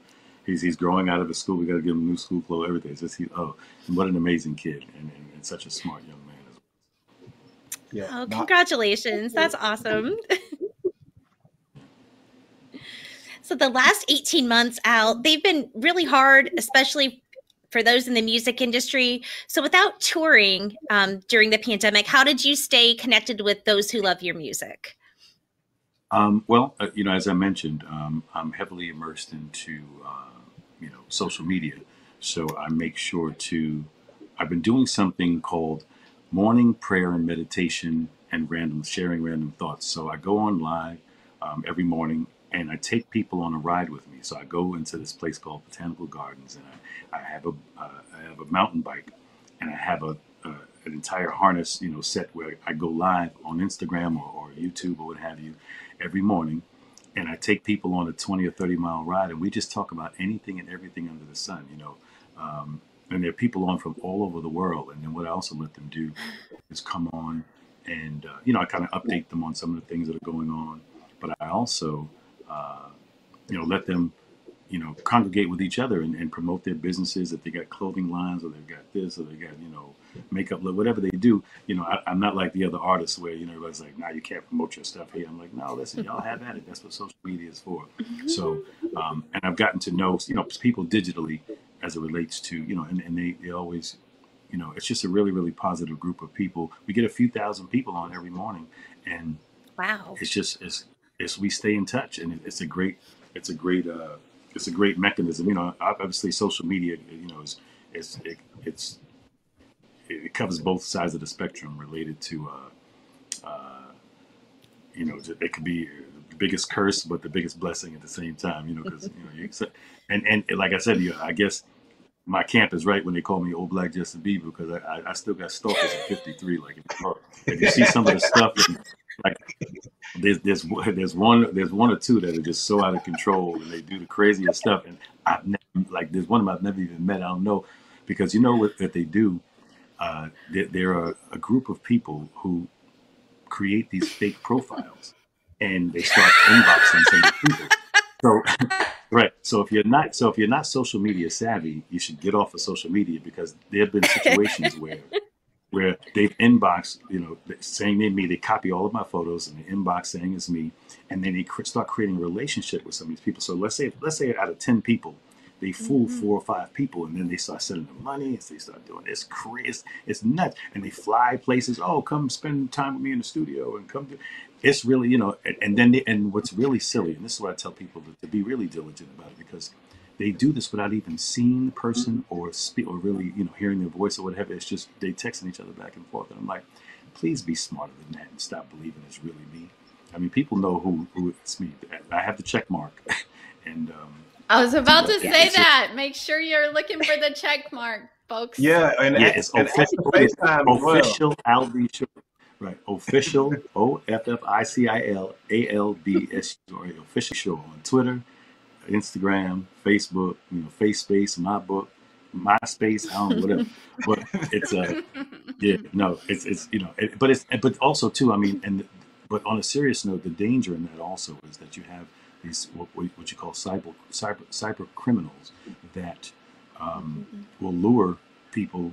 he's he's growing out of his school. We got to give him new school clothes, everything. It's just he, oh, what an amazing kid, and, and, and such a smart young man. Yeah. Oh, Not- congratulations. That's awesome. so the last 18 months out, they've been really hard, especially for those in the music industry. So without touring um, during the pandemic, how did you stay connected with those who love your music? Um, well, uh, you know, as I mentioned, um, I'm heavily immersed into uh, you know social media, so I make sure to. I've been doing something called morning prayer and meditation and random sharing random thoughts. So I go on live um, every morning and I take people on a ride with me. So I go into this place called Botanical Gardens and I, I have a uh, I have a mountain bike and I have a, a an entire harness you know set where I go live on Instagram or, or YouTube or what have you every morning and I take people on a 20 or 30 mile ride and we just talk about anything and everything under the sun, you know. Um, and there are people on from all over the world. And then what I also let them do is come on and, uh, you know, I kind of update them on some of the things that are going on. But I also, uh, you know, let them, you know, congregate with each other and, and promote their businesses. If they got clothing lines or they've got this or they got, you know, makeup, whatever they do, you know, I, I'm not like the other artists where, you know, everybody's like, nah, you can't promote your stuff here. I'm like, no, listen, y'all have at it. That's what social media is for. So, um, and I've gotten to know, you know, people digitally as it relates to, you know, and, and they, they always, you know, it's just a really, really positive group of people. We get a few thousand people on every morning and Wow. it's just, it's, it's, we stay in touch and it, it's a great, it's a great, uh, it's a great mechanism. You know, obviously social media, you know, is, is, it, it's, it covers both sides of the spectrum related to, uh, uh, you know, it could be the biggest curse, but the biggest blessing at the same time, you know, because, you know, you, and, and like I said, you I guess my camp is right when they call me old black Justin Bieber because I, I, still got stalkers at 53. Like if, you- see some of the stuff, like there's there's there's one there's one or two that are just so out of control and they do the craziest stuff. And I've never like there's one of them I've never even met. I don't know because you know what that they do. Uh, there, there are a group of people who create these fake profiles and they start inboxing some people. So right. So if you're not so if you're not social media savvy, you should get off of social media because there have been situations where where they've inboxed, you know, saying they're me. They copy all of my photos and they inbox saying it's me, and then they cr- start creating a relationship with some of these people. So let's say let's say out of ten people, they fool Mhm. four or five people, and then they start sending them money, and they start doing this crazy, it's, it's nuts, and they fly places. Oh, come spend time with me in the studio, and come. Do, it's really you know, and, and then they, and what's really silly, and this is what I tell people to, to be really diligent about it because they do this without even seeing the person or speak or really you know hearing their voice or whatever. It's just they texting each other back and forth, and I'm like, please be smarter than that and stop believing it's really me. I mean, people know who who it's me. I have the check mark, and um, I was about to say it's just- that. Make sure you're looking for the check mark, folks. Yeah, and, Yeah, it's and official. FaceTime official Al B Sure. Right. Official O F F I C I L A L B S or official show on Twitter, Instagram, Facebook, you know, Face Space, my book, MySpace, I don't know, whatever. But it's uh yeah, no, it's it's you know, it, but it's but also too, I mean, and but on a serious note, the danger in that also is that you have these what, what you call cyber cyber cyber criminals that um, will lure people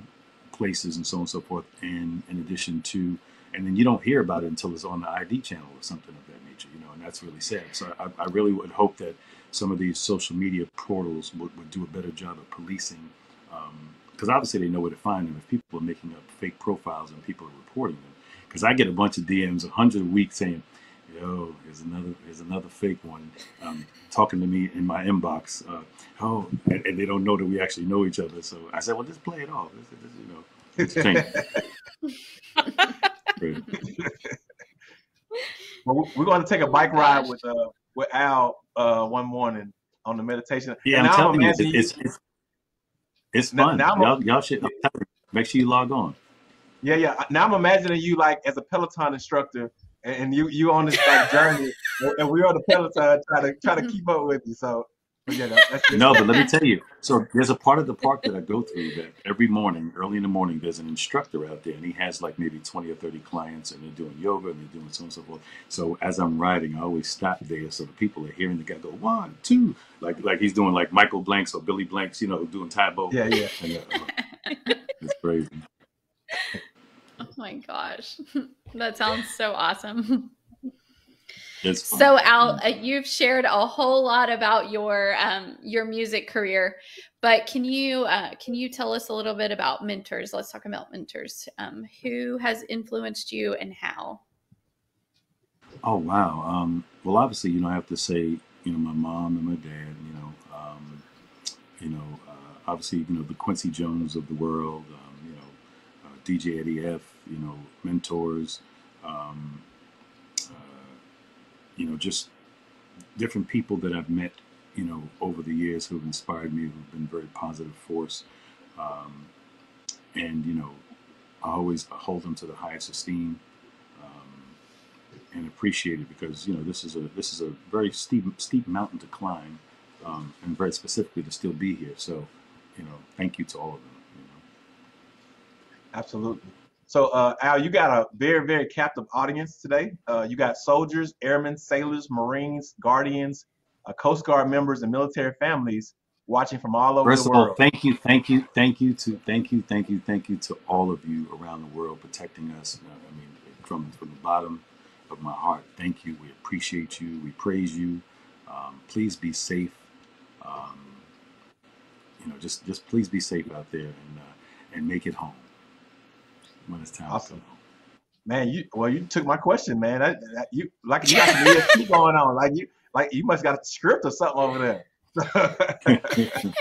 places and so on and so forth and in addition to and then you don't hear about it until it's on the id channel or something of that nature you know and that's really sad. So i, I really would hope that some of these social media portals would, would do a better job of policing because obviously they know where to find them. If people are making up fake profiles and people are reporting them because i get a bunch of dms a hundred a week saying yo here's another here's another fake one um, talking to me in my inbox uh, oh and, and they don't know that we actually know each other. So i said well just play it off. You know it's. Well, we- we're going to take a bike ride with uh with Al uh one morning on the meditation. Yeah, And I'm now telling you, imagining it's it's, it's fun. now I'm- y'all, y'all should I'm you, make sure you log on. Yeah, yeah. Now I'm imagining you like as a Peloton instructor, and, and you you on this like journey, and- and we're on the Peloton trying to try to keep up with you. So, but yeah, that, that's No, but let me tell you. So there's a part of the park that I go through that every morning, early in the morning, there's an instructor out there, and he has like maybe 20 or 30 clients, and they're doing yoga and they're doing so on and so forth. So as I'm riding, I always stop there so the people are hearing the guy go one, two, like like he's doing like Michael Blanks or Billy Blanks, you know, doing Tae Bo. yeah, yeah. And, uh, it's crazy. Oh my gosh. That sounds so awesome. So Al, uh, you've shared a whole lot about your um, your music career, but can you uh, can you tell us a little bit about mentors? Let's talk about mentors. Um, who has influenced you and how? Oh wow. Um, well, obviously, you know, I have to say, you know, my mom and my dad. You know, um, you know, uh, obviously, you know, the Quincy Jones of the world. Um, you know, uh, DJ Eddie F. You know, mentors. Um, you know, just different people that I've met. You know, over the years who have inspired me, who've been very positive force. Um, and you know, I always hold them to the highest esteem. Um, and appreciate it because you know this is a this is a very steep steep mountain to climb, um, and very specifically to still be here. So, you know, thank you to all of them. You know. Absolutely. So, uh, Al, you got a very, very captive audience today. Uh, you got soldiers, airmen, sailors, Marines, guardians, uh, Coast Guard members, and military families watching from all over First the of all, world. thank you, thank you, thank you to thank you, thank you, thank you to all of you around the world protecting us. Uh, I mean, from from the bottom of my heart, thank you. We appreciate you. We praise you. Um, please be safe. Um, you know, just just please be safe out there and uh, and make it home when it's time Awesome. go. Man, you well, you took my question, man. That, that- you like you got some ESP going on. Like you, like you must got a script or something over there.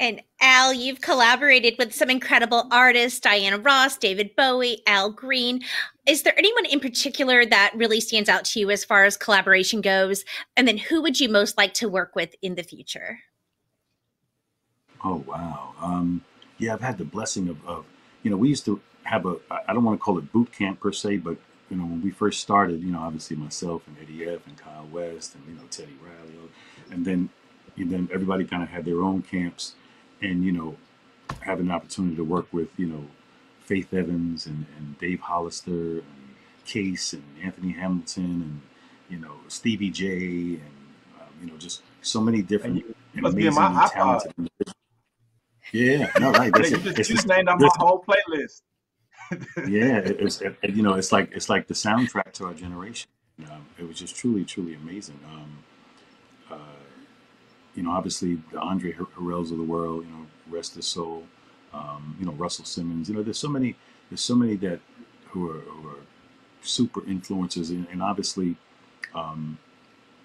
And Al, you've collaborated with some incredible artists, Diana Ross, David Bowie, Al Green. Is there anyone in particular that really stands out to you as far as collaboration goes? And then who would you most like to work with in the future? Oh wow. Um, yeah, I've had the blessing of, of, you know, we used to have a, I I don't want to call it boot camp per se, but you know, when we first started, you know, obviously myself and Eddie F and Kyle West and you know Teddy Riley, and then, and then everybody kind of had their own camps, and you know, having an opportunity to work with you know, Faith Evans and, and Dave Hollister and Case and Anthony Hamilton and you know Stevie J and um, you know just so many different you, you must be in my amazingly iPod. talented individuals. Yeah, no, right. That's you just It's you just, named off my whole playlist. yeah, it, it's it, you know, it's like it's like the soundtrack to our generation. Um, it was just truly, truly amazing. Um, uh, you know, obviously the Andre Har- Harrells of the world, you know, rest his soul. Um, you know, Russell Simmons. You know, there's so many, there's so many that who are who are super influencers, and, and obviously, um,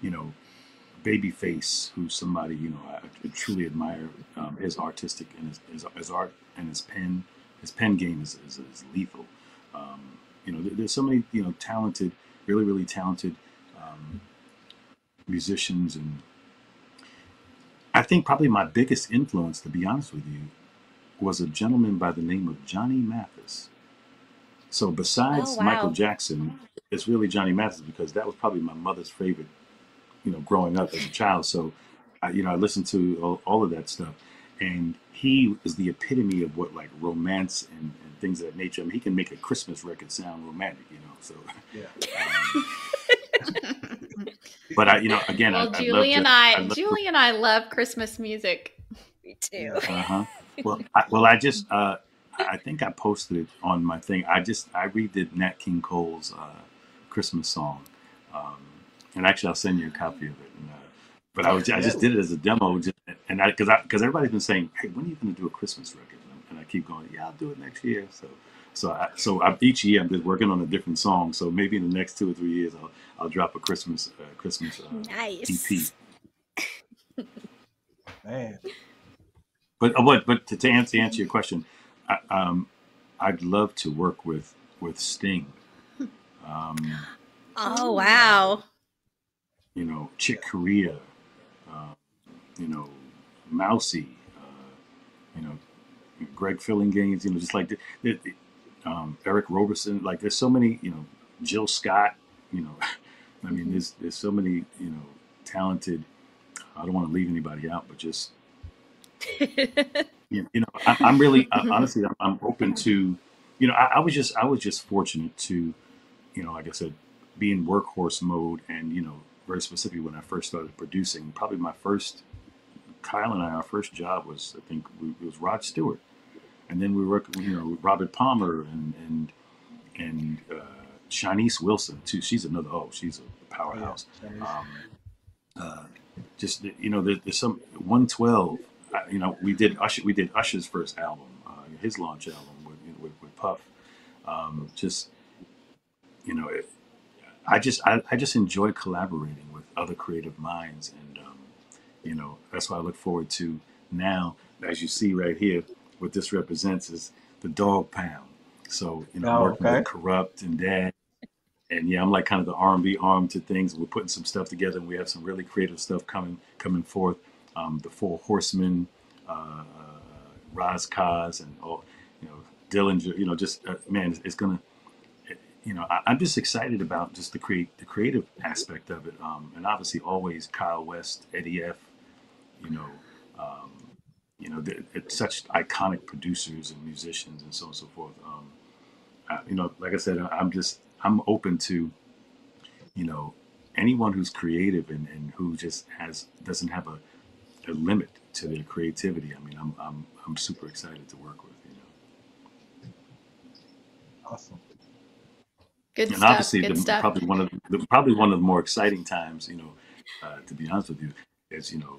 you know, Babyface, who's somebody you know I, I truly admire um, his artistic and his, his his art and his pen. His pen game is is, is lethal. Um, you know, there, there's so many you know talented, really really talented um, musicians, and I think probably my biggest influence, to be honest with you, was a gentleman by the name of Johnny Mathis. So Oh, besides Michael. Jackson, it's really Johnny Mathis because that was probably my mother's favorite you know, growing up as a child. So, I, you know, I listened to all, all of that stuff, and he is the epitome of what like romance and, and things of that nature. I mean, he can make a Christmas record sound romantic, you know. So, Yeah. um, but I, you know, again, I, Well, I'd love Julie to. and I'd I, love to. Julie and I love Christmas music. Me too. Uh huh. Well, I, well, I just, uh, I think I posted it on my thing. I just, I redid Nat King Cole's uh, Christmas song, um, and actually, I'll send you a copy of it. And, uh, but I was, I just did it as a demo, just, and I, because, because everybody's been saying, hey, when are you going to do a Christmas record? And, and I keep going, yeah, I'll do it next year. So, so, I, so I, each year I'm just working on a different song. So maybe in the next two or three years, I'll, I'll drop a Christmas, uh, Christmas uh, Nice. EP. Man, But uh, what? But to, to answer answer your question, I, um, I'd love to work with with Sting. Um, Oh, wow. You know, Chick Corea. Uh, you know, Mousy. Uh, you know, Greg Phillinganes. You know, just like the, the, um, Eric Roberson. Like, there's so many. You know, Jill Scott. You know, I mean, there's there's so many. You know, talented. I don't want to leave anybody out, but just you you know, I, I'm really I, honestly, I'm, I'm open to, you know, I, I was just I was just fortunate to, you know, like I said, be in workhorse mode, and you know, very specifically when I first started producing. Probably my first, Kyle and I, our first job was I think we, it was Rod Stewart, and then we worked, you know, with Robert Palmer and and and uh, Shanice Wilson too. She's another. Oh, she's a powerhouse. Um, uh, just you know, there, there's some 112. Uh, you know, we did Usher. We did Usher's first album, uh, his launch album with with, with Puff. Um, just you know, it, I just I, I just enjoy collaborating with other creative minds, and um, you know that's why I look forward to now. As you see right here, what this represents is the Dogg Pound. So you know, Oh, working okay. with Kurupt and Dad, and yeah, I'm like kind of the R&B arm to things. We're putting some stuff together, and we have some really creative stuff coming coming forth. Um, the Four Horsemen, uh, uh, Ras Kass, and all you know, Dillinger. You know, just uh, man, it's, it's gonna. You know, I, I'm just excited about just the create the creative aspect of it, um, and obviously always Kyle West, Eddie F. You know, um, you know, such iconic producers and musicians and so on and so forth. Um, uh, you know, like I said, I- I'm just I'm open to, you know, anyone who's creative and, and who just has doesn't have a, a limit to their creativity. I mean, I'm I'm I'm super excited to work with. You know, Awesome. Good and stuff. obviously, Good the, stuff. probably one of the probably one of the more exciting times, you know, uh, to be honest with you, is you know,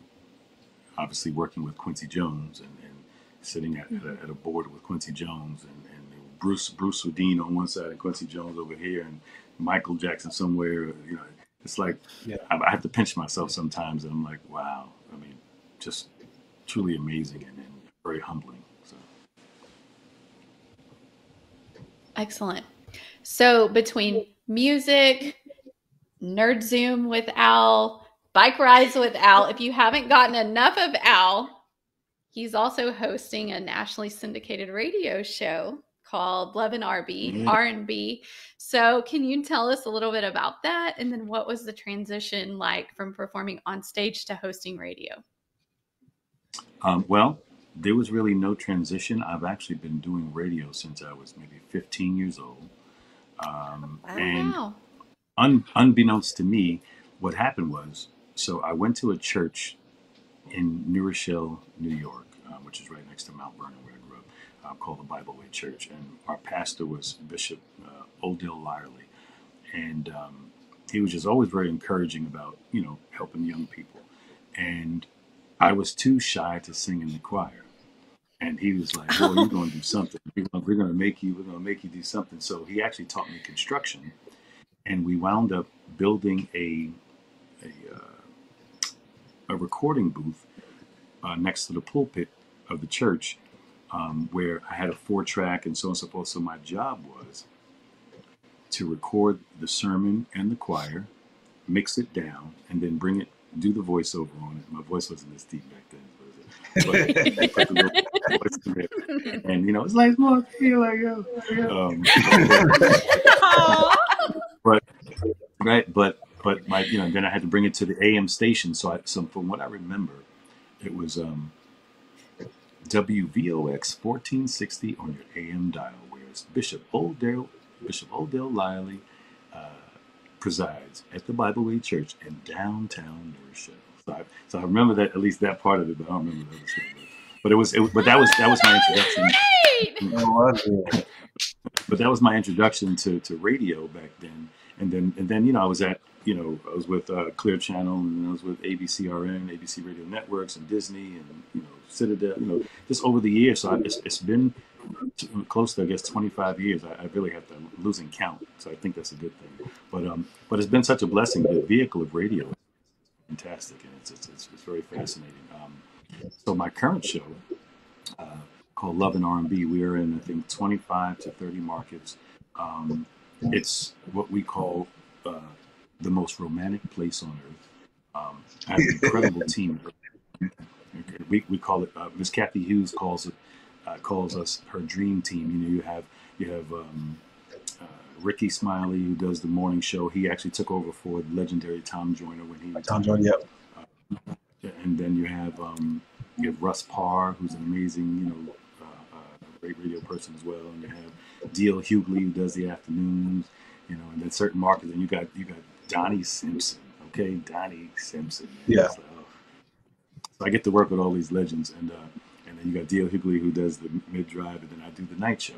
obviously working with Quincy Jones and, and sitting at, at, a, at a board with Quincy Jones and, and Bruce Bruce Swedien on one side and Quincy Jones over here and Michael Jackson somewhere. You know, it's like Yeah. I, I have to pinch myself sometimes, and I'm like, wow. I mean, just truly amazing and, and very humbling. So. Excellent. So between music, Nerd Zoom with Al, bike rides with Al, if you haven't gotten enough of Al, he's also hosting a nationally syndicated radio show called Love and RB, Yeah. R&B. So can you tell us a little bit about that and then what was the transition like from performing on stage to hosting radio? Um, well, there was really no transition. I've actually been doing radio since I was maybe 15 years old. Um, Wow. and un, unbeknownst to me, what happened was, so I went to a church in New Rochelle, New York, uh, which is right next to Mount Vernon, where I grew up, uh, called the Bible Way Church, and our pastor was Bishop uh, Odell Lyerly, and um, he was just always very encouraging about you know helping young people, and I was too shy to sing in the choir. And he was like, "Well, you're going to do something. We're going, we're going to make you. We're going to make you do something." So he actually taught me construction, and we wound up building a a, uh, a recording booth uh, next to the pulpit of the church, um, where I had a four track and so on and so forth. So my job was to record the sermon and the choir, mix it down, and then bring it, do the voiceover on it. My voice wasn't this deep back then. But, but put the little voice in there. and you know, it's like more feel like yo. Um, but right, but but my you know then I had to bring it to the AM station. So I so from what I remember, it was um, WVOX fourteen sixty on your AM dial, where it's Bishop Odell Bishop Odell Lively uh, presides at the Bible Way Church in downtown New Rochelle. So I, so I remember that at least that part of it, but I don't remember the other stuff. But, but it was it, but that was that was my introduction but that was my introduction to, to radio back then. And then and then you know I was at you know I was with uh, Clear Channel and I was with ABCRN, ABC Radio Networks, and Disney, and you know Citadel. You know just over the years, so I, it's, it's been close to I guess 25 years. I, I really have to I'm losing count, so I think that's a good thing. But um, but it's been such a blessing. The vehicle of radio is fantastic, and it's it's, it's, it's very fascinating. Um, so my current show. Uh, called Love and R&B. We are in, I think, 25 to 30 markets. Um, it's what we call uh, the most romantic place on earth. Um, I have an incredible team. We, we call it. Uh, Miss Cathy Hughes calls it uh, calls us her dream team. You know, you have you have um, Rickey Smiley who does the morning show. He actually took over for the legendary Tom Joyner when he Tom Jordan, yep. and then you have um, you have Russ Parr, who's an amazing, you know, uh, uh, great radio person as well, and you have D.L. Hughley, who does the afternoons, you know, and then certain markets, and you got you got Donnie Simpson, okay, Donnie Simpson, man. Yeah. Oh. So I get to work with all these legends, and uh, and then you got D.L. Hughley who does the mid drive, and then I do the night show.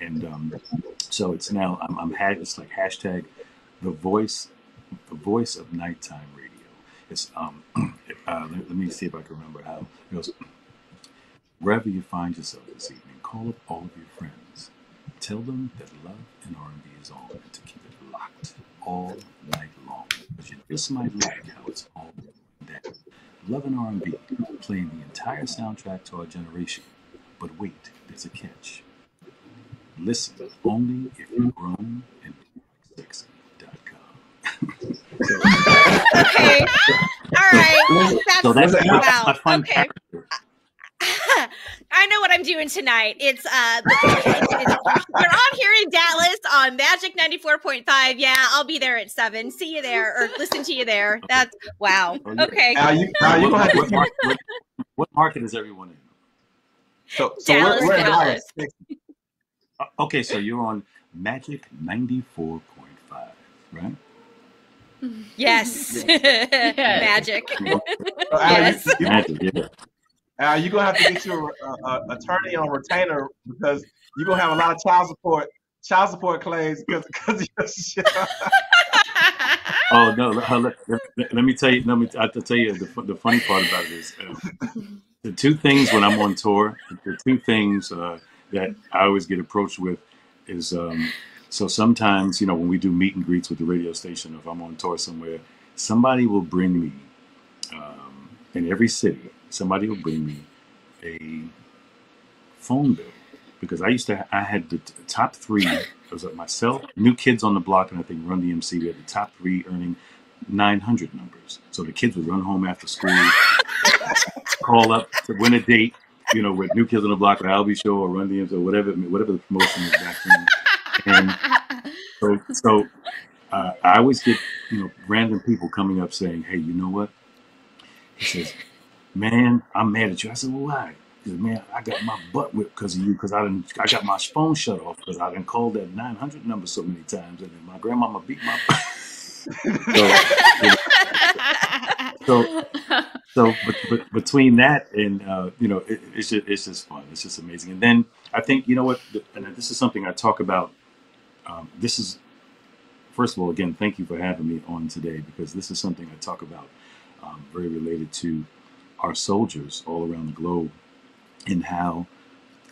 And um, so it's now I'm, I'm ha- it's like hashtag the voice the voice of nighttime radio. It's um uh, let, let me see if I can remember how it goes. Wherever you find yourself this evening, call up all of your friends. Tell them that love and R&B is on, and to keep it locked all night long. But you just might like how it's all that. Love and R&B, playing the entire soundtrack to our generation. But wait, there's a catch. Listen only if you're grown and sexy.com. so, Okay. All right. That's, so that's, Was it- that's wow. my fun Okay. character. I know what I'm doing tonight. It's uh, it's, it's, we're on here in Dallas on Magic 94.5. Yeah, I'll be there at seven. See you there, or listen to you there. That's wow. Okay, Al, you, Al, you What, have what, market, what, what market is everyone in? So, so Dallas, we're, we're in Dallas. Dallas. Uh, Okay, so you're on Magic 94.5, right? yes, magic. So, Al, Yes. you, you, Magic, yeah. Al, you're gonna have to get your uh, uh, attorney on retainer because you're gonna have a lot of child support child support claims because because of your show. Oh no! Let, let, let- let me tell you. Let me. I have to tell you the, the funny part about it is uh, the two things when I'm on tour. The two things uh, that I always get approached with is um, so sometimes you know when we do meet and greets with the radio station, if I'm on tour somewhere, somebody will bring me um, in every city. Somebody will bring me a phone bill because I used to. I had the top three. It was like myself, New Kids on the Block, and I think Run DMC. We had the top three earning 900 numbers. So the kids would run home after school, call up to win a date. You know, with New Kids on the Block or Al B Sure or Run DMC or whatever, whatever the promotion is back then. And so, so uh, I always get you know random people coming up saying, "Hey, you know what?" He says, "Man, I'm mad at you." I said, "Well, why?" He "Man, I got my butt whipped because of you. Because I didn't, I got my phone shut off because I didn't call that 900 number so many times, and then my grandmama beat my." so, so, so, but, but between that and uh, you know, it, it's just it's just fun. It's just amazing. And then I think you know what, and this is something I talk about. Um, this is first of all, again, thank you for having me on today because this is something I talk about um, very related to our soldiers all around the globe and how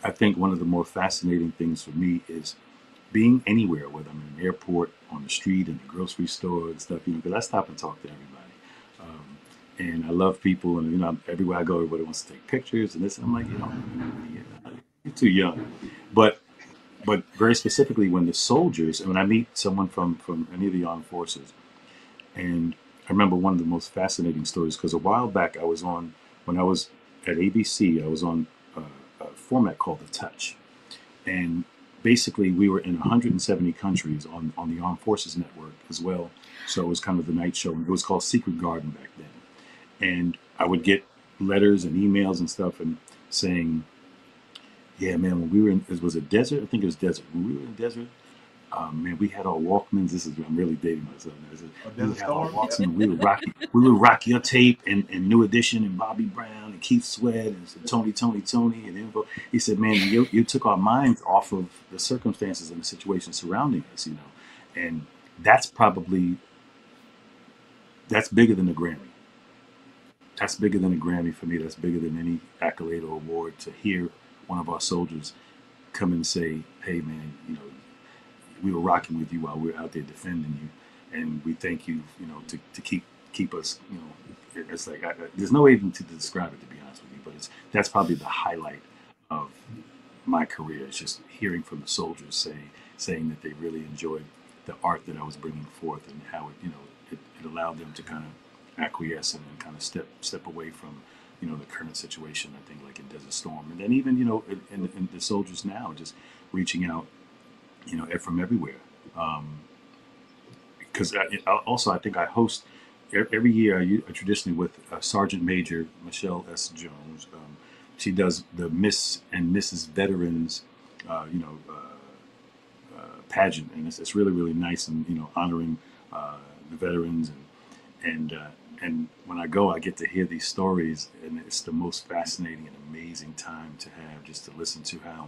I think one of the more fascinating things for me is being anywhere, whether I'm in an airport, on the street, in the grocery store and stuff, you know, because I stop and talk to everybody. And I love people, and you know, everywhere I go, everybody wants to take pictures and this. I'm like, you know, you're too young. But but very specifically when the soldiers and when I meet someone from from any of the armed forces, and I remember one of the most fascinating stories because a while back I was on when I was at ABC, I was on a, a format called The Touch, and basically we were in 170 countries on on the Armed Forces Network as well. So it was kind of the night show. and It was called Secret Garden back then, and I would get letters and emails and stuff and saying yeah, man, when we were in, it was a desert. I think it was desert. When we were in desert, um, man, we had our Walkmans. This is I'm really dating myself. Now. This is- we have our? Walkmans. We would rock, we would rock your tape and, and New Edition and Bobby Brown and Keith Sweat and Tony, Tony, Tony and En Vogue. He said, man, you, you took our minds off of the circumstances and the situation surrounding us, you know, and that's probably that's bigger than the Grammy. That's bigger than a Grammy for me. That's bigger than any accolade or award to hear one of our soldiers come and say, "Hey, man, you know, we were rocking with you while we were out there defending you, and we thank you, you know, to, to keep keep us, you know." It's like I, there's no way even to describe it, to be honest with you, but it's that's probably the highlight of my career. It's just hearing from the soldiers say saying that they really enjoyed the art that I was bringing forth and how it, you know, it, it allowed them to kind of acquiesce and, kind of step step away from you know the current situation. I think like in Desert Storm, and then even you know in, in the soldiers now just reaching out, you know, from everywhere. Um, because I, I- also I think I host every year traditionally with uh, Sergeant Major Michelle S. Jones. Um, she does the Miss and Mrs. Veterans, uh, you know, uh, uh, pageant, and it's, it's really really nice and you know honoring uh, the veterans and and uh, and when I go, I get to hear these stories, and it's the most fascinating and amazing time to have just to listen to how,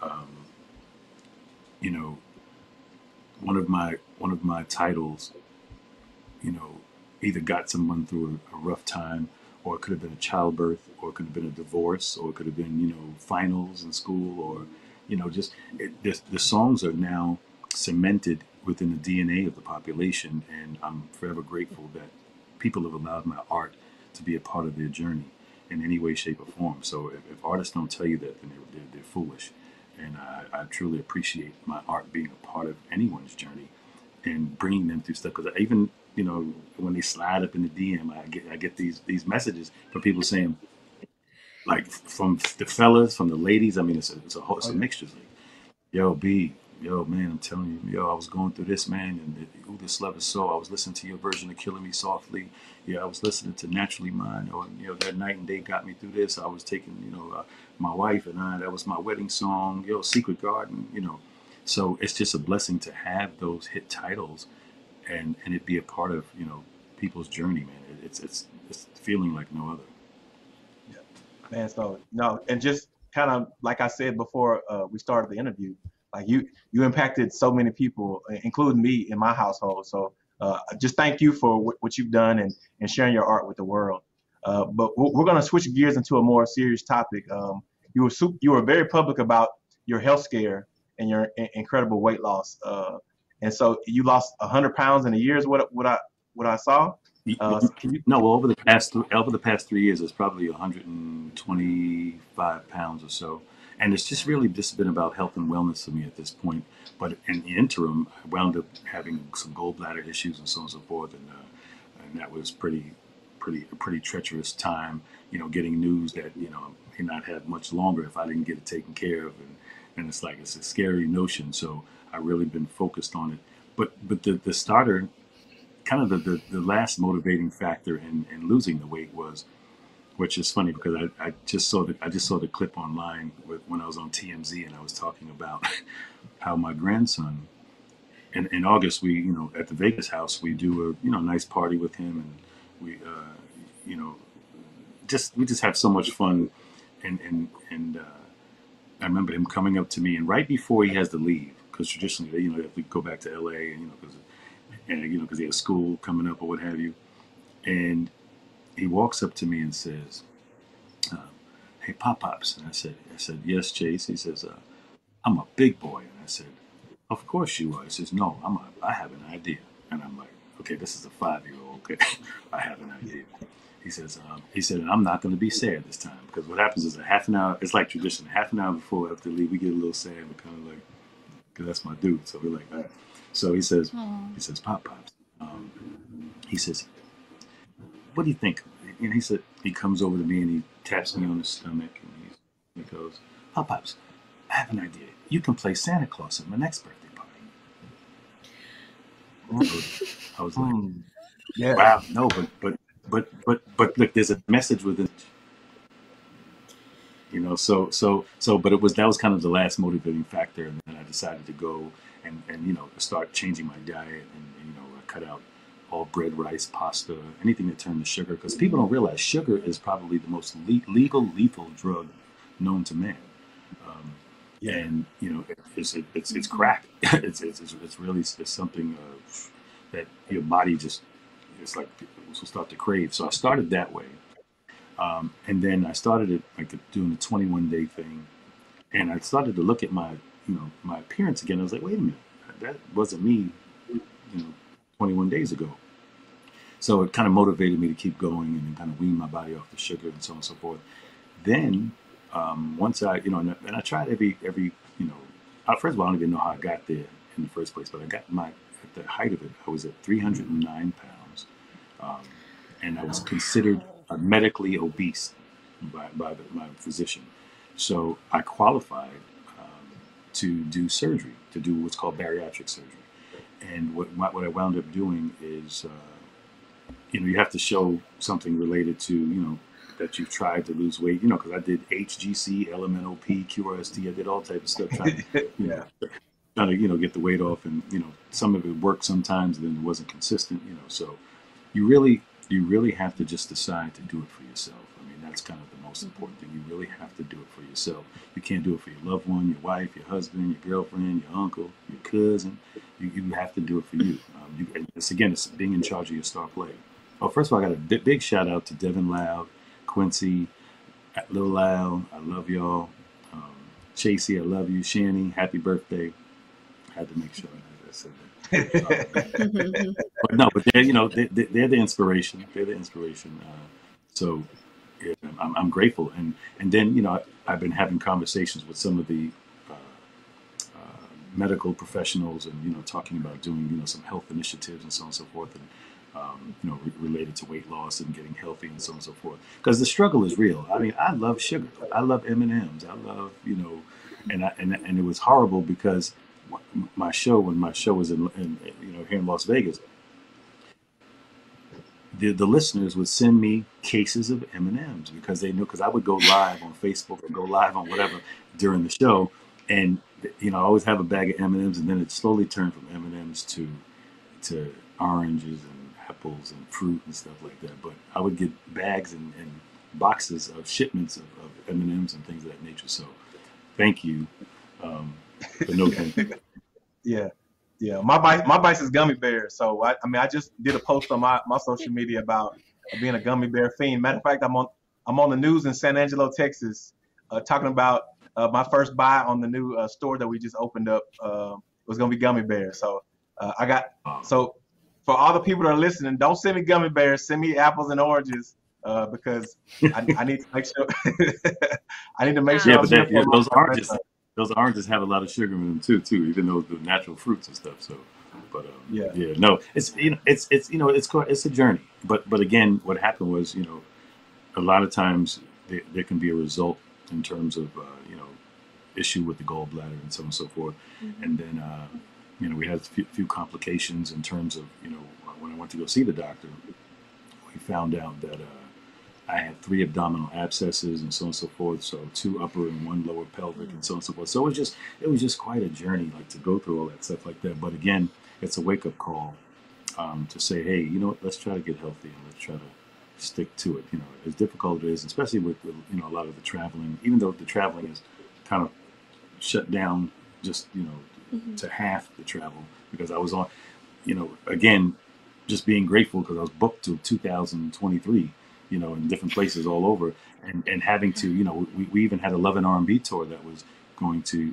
um, you know, one of my one of my titles, you know, either got someone through a, rough time, or it could have been a childbirth, or it could have been a divorce, or it could have been you know finals in school, or you know just it, the, the songs are now cemented within the DNA of the population, and I'm forever grateful that people have allowed my art to be a part of their journey in any way, shape, or form. So if, if artists don't tell you that, then they're, they're, they're foolish. And I, I, truly appreciate my art being a part of anyone's journey and bringing them through stuff. Because even you know when they slide up in the DM, I get I get these these messages from people saying, like from the fellas, from the ladies. I mean, it's a it's a, it's a oh, mixture. Like, yo, B, yo, man, I'm telling you, yo, I was going through this, man, and who this love is so. I was listening to your version of Killing Me Softly. Yeah, I was listening to Naturally Mine, or you know, that night and day got me through this. I was taking, you know, uh, my wife and I. That was my wedding song. Yo, Secret Garden. You know, so it's just a blessing to have those hit titles, and and it be a part of you know people's journey, man. It's it's it's feeling like no other. Yeah, man. So no, and just kind of like I said before uh, we started the interview like you you impacted so many people, including me in my household. So uh, just thank you for w- what you've done and, and sharing your art with the world. Uh, but we're going to switch gears into a more serious topic. Um, you were super, you were very public about your health scare and your incredible weight loss. Uh, and so you lost 100 pounds in a year is what what I what I saw. Uh, you, no, well, over the past over the past three years, it's probably 125 pounds or so and it's just really just been about health and wellness for me at this point. But in the interim, I wound up having some gallbladder issues and so on and so forth, and uh, and that was pretty, pretty, a pretty treacherous time. You know, getting news that you know I may not have much longer if I didn't get it taken care of, and and it's like it's a scary notion. So I really been focused on it. But but the the starter, kind of the the, the last motivating factor in in losing the weight was which is funny because I, I just saw the I just saw the clip online with, when I was on TMZ and I was talking about how my grandson in, in August we you know at the Vegas house we do a you know nice party with him and we uh, you know just we just have so much fun. And and and uh, I remember him coming up to me and right before he has to leave because traditionally you know they have to go back to LA and you know because and you know because he has school coming up or what have you. And he walks up to me and says, uh, "Hey, Pop Pops," and I said, "I said yes, Chase." He says, uh, "I'm a big boy," and I said, "Of course you are." He says, "No, I'm a, I have an idea," and I'm like, "Okay, this is a five year old. Okay, I have an idea." He says, um, "He said, I'm not going to be sad this time because what happens is a half an hour. It's like tradition. Half an hour before we have to leave, we get a little sad. We're kind of like, because that's my dude. So we're like, all right. So he says, Aww. he says, Pop Pops. Um, he says, what do you think? And he said, he comes over to me and he taps me on the stomach and he, he goes, Pop Pops, I have an idea. You can play Santa Claus at my next birthday party. I was like, mm, yeah. wow, no, but, but, but, but, but look, there's a message within you know so so so but it was that was kind of the last motivating factor and then i decided to go and and you know start changing my diet and, and you know cut out all bread, rice, pasta, anything that turned to sugar, because people don't realize sugar is probably the most le- legal, lethal drug known to man. Um, yeah. And you know, it's it's it's crack. it's, it's it's really it's something uh, that your body just it's like will start to crave. So I started that way, um, and then I started it like doing the 21 day thing, and I started to look at my you know my appearance again. I was like, wait a minute, that wasn't me, you know, 21 days ago. So it kind of motivated me to keep going and kind of wean my body off the sugar and so on and so forth. Then um, once I, you know, and, and I tried every, every, you know, uh, first of all, I don't even know how I got there in the first place, but I got my, at the height of it, I was at 309 pounds. Um, and I was considered medically obese by, by the, my physician. So I qualified um, to do surgery, to do what's called bariatric surgery. And what, what I wound up doing is, uh, you know, you have to show something related to, you know, that you've tried to lose weight, you know, because I did HGC, LMNOP, QRST, I did all type of stuff trying to, you know, trying to, you know, get the weight off. And, you know, some of it worked sometimes, then it wasn't consistent, you know. So you really you really have to just decide to do it for yourself. I mean, that's kind of the most important thing. You really have to do it for yourself. You can't do it for your loved one, your wife, your husband, your girlfriend, your uncle, your cousin. You, you have to do it for you. Um, you it's again, it's being in charge of your star player. Oh, first of all, I got a big, big shout out to Devin Loud, Quincy, at Lil Loud. I love y'all. Um, Chasey, I love you. Shanny, happy birthday. I had to make sure I said that. But no, but they're you know they, they're the inspiration. They're the inspiration. Uh, so yeah, I'm, I'm grateful, and and then you know I, have been having conversations with some of the uh, uh, medical professionals, and you know talking about doing you know some health initiatives and so on and so forth, and um, you know re- related to weight loss and getting healthy and so on and so forth. Because the struggle is real. I mean, I love sugar. I love M and M's. I love you know, and I, and and it was horrible because my show when my show was in, in you know here in Las Vegas, the the listeners would send me cases of M and M's because they knew because I would go live on Facebook or go live on whatever during the show, and you know I always have a bag of M and M's, and then it slowly turned from M and M's to to oranges apples and fruit and stuff like that. But I would get bags and, and boxes of shipments of, of M and M's and things of that nature. So, thank you. Um, but no. Yeah. Yeah. My vice my vice is gummy bears. So I, I mean I just did a post on my, my social media about being a gummy bear fiend. Matter of fact, I'm on I'm on the news in San Angelo, Texas, uh, talking about uh, my first buy on the new uh, store that we just opened up uh, was gonna be gummy bears. So uh, I got so for all the people that are listening, don't send me gummy bears, send me apples and oranges. Uh, because I, I, need to make sure I need to make sure. Yeah, but that, yeah, those oranges, those oranges have a lot of sugar in them too, too, even though the natural fruits and stuff. So, but um, yeah, yeah, no, it's you know, it's it's you know, it's it's a journey. But but again, what happened was, you know, a lot of times there, there can be a result in terms of uh, you know issue with the gallbladder and so on and so forth, mm-hmm. and then uh, you know we had a few, complications in terms of you know when I went to go see the doctor, we found out that. Uh, I had three abdominal abscesses and so on and so forth. So two upper and one lower pelvic and so on and so forth. So it was just it was just quite a journey, like to go through all that stuff like that. But again, it's a wake up call um, to say, hey, you know what? Let's try to get healthy and let's try to stick to it. You know, as difficult it is, especially with, with you know a lot of the traveling. Even though the traveling is kind of shut down, just you know, mm-hmm. to half the travel because I was on, you know, again, just being grateful because I was booked to 2023 you know, in different places all over, and and having to, you know, we, we even had a Love and R&B tour that was going to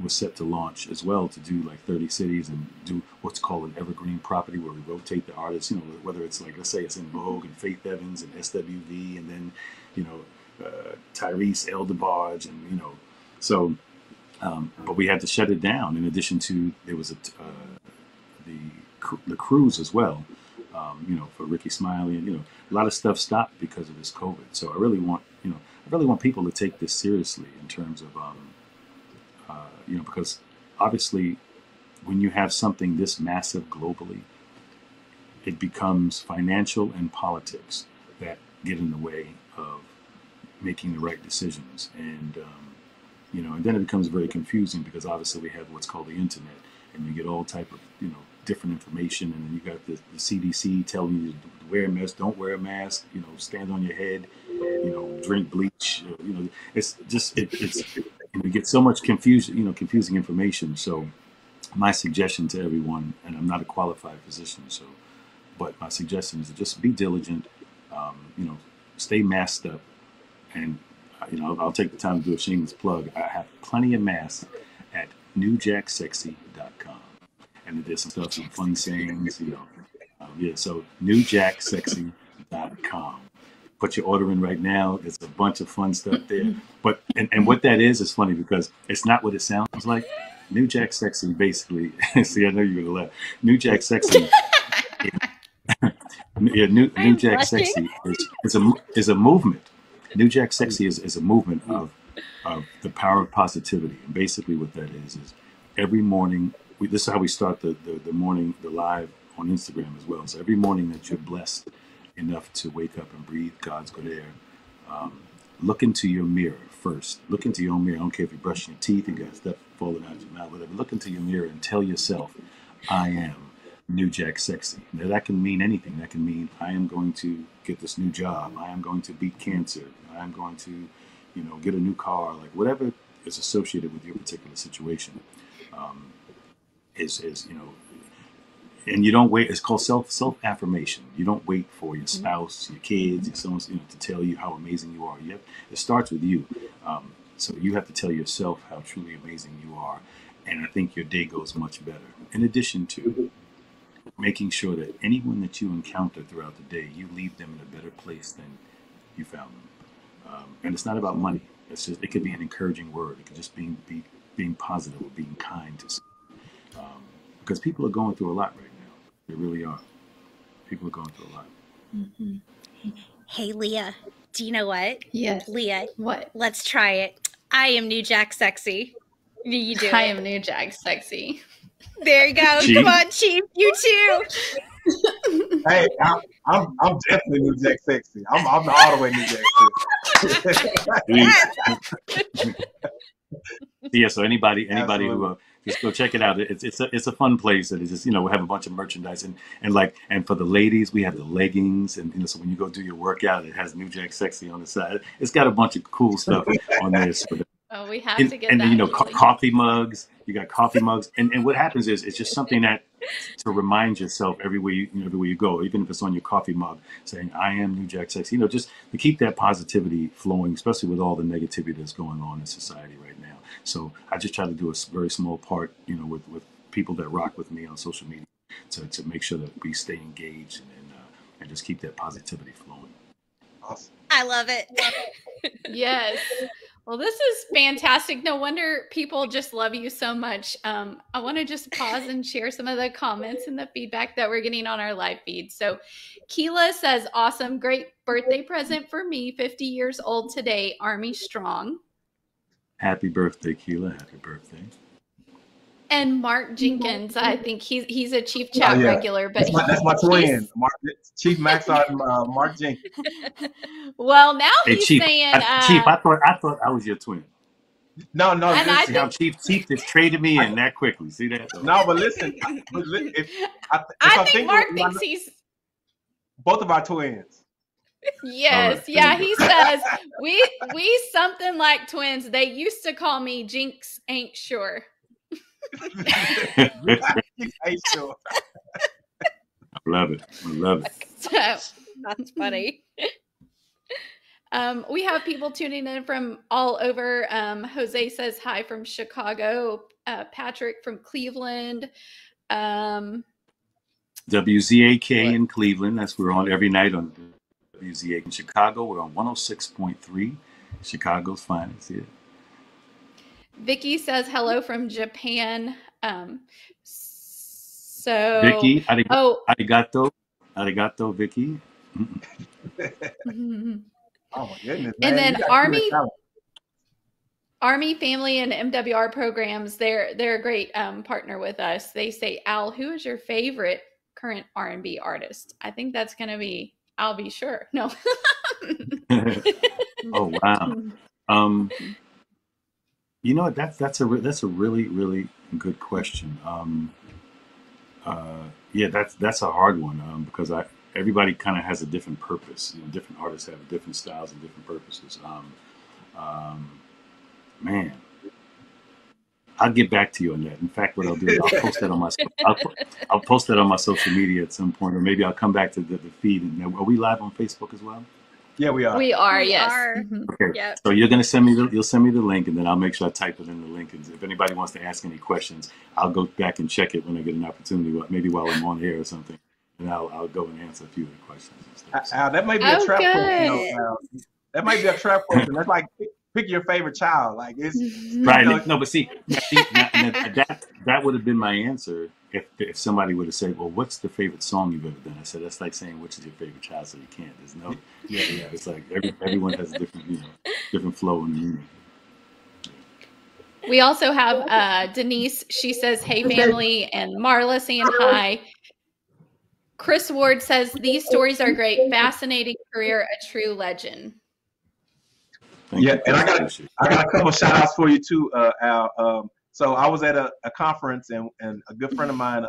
was set to launch as well to do like 30 cities and do what's called an evergreen property where we rotate the artists, you know, whether it's like let's say it's En Vogue and Faith Evans and SWV and then, you know, uh, Tyrese El DeBarge and you know, so. Um, but we had to shut it down. In addition to there was a uh, the the cruise as well um, you know, for Rickey Smiley, and you know, a lot of stuff stopped because of this COVID. So I really want, you know, I really want people to take this seriously in terms of, um, uh, you know, because obviously, when you have something this massive globally, it becomes financial and politics that get in the way of making the right decisions, and um, you know, and then it becomes very confusing because obviously we have what's called the internet, and you get all type of, you know different information, and then you got the, the CDC telling you to wear a mask, don't wear a mask, you know, stand on your head, you know, drink bleach, you know, it's just it, it's it, you get so much confusion, you know, confusing information. So my suggestion to everyone, and I'm not a qualified physician, so but my suggestion is just be diligent, um, you know, stay masked up, and you know, I'll, take the time to do a shameless plug. I have plenty of masks at newjacksexy.com and there's some stuff, some fun sayings, you know. Um, yeah, so newjacksexy.com. Put your order in right now. There's a bunch of fun stuff there. But and, and what that is is funny because it's not what it sounds like. New Jack Sexy basically. see, I know you're gonna laugh. New Jack Sexy. yeah, New, New Jack Sexy is, is a is a movement. New Jack Sexy is, is a movement of of the power of positivity, and basically what that is is every morning we, this is how we start the, the, the morning, the live on Instagram as well. So every morning that you're blessed enough to wake up and breathe God's good air, um, look into your mirror first. Look into your own mirror. I don't care if you're brushing your teeth, you got stuff falling out of your mouth, whatever. Look into your mirror and tell yourself, I am New Jack Sexy. Now, that can mean anything. That can mean I am going to get this new job. I am going to beat cancer. I am going to, you know, get a new car. Like whatever is associated with your particular situation um, is is you know. And you don't wait. It's called self self affirmation. You don't wait for your spouse, your kids, your sons, you know, to tell you how amazing you are. You have, it starts with you. Um, so you have to tell yourself how truly amazing you are, and I think your day goes much better. In addition to making sure that anyone that you encounter throughout the day, you leave them in a better place than you found them. Um, and it's not about money. It's just it could be an encouraging word. It could just be, be being positive or being kind to someone. Um, because people are going through a lot right now. They really are. People are going through a lot. Mm-hmm. Hey, Leah, do you know what? Yes. Leah, What? let's try it. I am New Jack Sexy. You do I it. am New Jack Sexy. There you go. Chief. Come on, Chief. You too. Hey, I'm, I'm, I'm definitely New Jack Sexy. I'm, I'm all the way New Jack Sexy. yeah. So anybody, anybody who uh, just go check it out. It's it's a it's a fun place. And it's just you know we have a bunch of merchandise and and like and for the ladies we have the leggings and you know so when you go do your workout it has New Jack Sexy on the side. It's got a bunch of cool stuff on there. So Oh, we have and, to get and that. then, you know co- coffee mugs you got coffee mugs and, and what happens is it's just something that to remind yourself everywhere you, you know, everywhere you go even if it's on your coffee mug saying i am new jack sex you know just to keep that positivity flowing especially with all the negativity that's going on in society right now so i just try to do a very small part you know with, with people that rock with me on social media to, to make sure that we stay engaged and and, uh, and just keep that positivity flowing Awesome. I love it. Yes. Well, this is fantastic. No wonder people just love you so much. Um, I want to just pause and share some of the comments and the feedback that we're getting on our live feed. So, Keela says, Awesome, great birthday present for me. 50 years old today, Army Strong. happy birthday keela happy birthday And Mark Jenkins, I think he's he's a Chief Chat Oh, yeah. regular, but That's my, that's my twin, Mark, Chief Maxard and uh, Mark Jenkins. well, now hey he's chief saying, I, uh, chief i thought i thought i was your twin No, no, And I listen, See how Chief Chief just traded me in that quickly. See that? no, but listen, I- but li- if, I, if I I'm think Mark of- thinks he's both of our twins. Yes, Alright, yeah, he says we we something like twins. They used to call me Jinx ain't sure. I love it. I love it. So That's funny. um we have people tuning in from all over. Um Jose says hi from Chicago, uh Patrick from Cleveland. Um WZAK What? in Cleveland. That's we're on every night on WZAK in Chicago. We're on 106.3. Chicago's finest. Yeah. Vicky says hello from Japan. Um so Vicky, arigato, Oh, arigato, arigato, Vicky. mhm. Oh my goodness. And man, then Army- Army Family and MWR programs, they're they're a great um, partner with us. They say, Al, who is your favorite current R and B artist? I think that's gonna be Al B. Sure. No. oh wow. Um, you know what? That's that's a re- that's a really really good question. Um, uh, yeah, that's that's a hard one um, because I everybody kind of has a different purpose. You know, different artists have different styles and different purposes. Um, um, man, I'll get back to you on that. In fact, what I'll do is I'll post that on my I'll, I'll post that on my social media at some point, or maybe I'll come back to the, the feed. And are we live on Facebook as well? Yeah, we are. we are, We yes. are. Mhm. Okay. Yep. So you're gonna send me the you'll send me the link and then I'll make sure I type it in the link. And if anybody wants to ask any questions, I'll go back and check it when I get an opportunity, maybe while I'm on here or something, and I'll I'll go and answer a few of the questions and stuff. So- Al, that might be a Oh, trap question. good. though, Al. That might be a trap question. That's like pick, pick your favorite child. Like it's Right. know- No, but see, see now, now, that that would have been my answer if if somebody would have said, "Well, what's the favorite song you've ever done?" I said, "That's like saying which is your favorite child." So you can't. There's no. Yeah, yeah. It's like every, everyone has a different, you know, different flow and meaning. We also have uh, Denise. She says, "Hey family," and Marla saying hi. Chris Ward says these stories are great, fascinating career, a true legend. Thank Yeah, you. and I got- I got a couple shout outs for you too, uh, Al. Um, so I was at a, a conference and, and a good friend of mine, uh,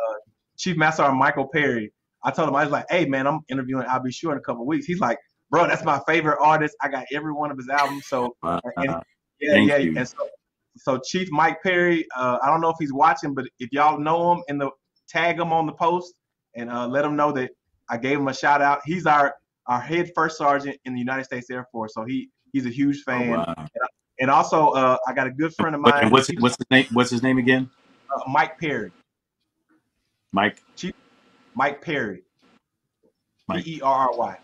Chief Master Sergeant Michael Perry. I told him I was like, "Hey man, I'm interviewing Al B. Sure in a couple weeks." He's like, "Bro, that's my favorite artist. I got every one of his albums." So Wow. and, yeah, yeah. you. And so, so Chief Mike Perry, uh, I don't know if he's watching, but if y'all know him, and the tag him on the post and uh, let him know that I gave him a shout out. He's our our head first sergeant in the United States Air Force, so he he's a huge Oh, fan. wow. And also, uh, I got a good friend of mine, and what's what's his name? What's his name again? uh, Mike Perry. Mike Chief Mike Perry. Mike. P E R R Y.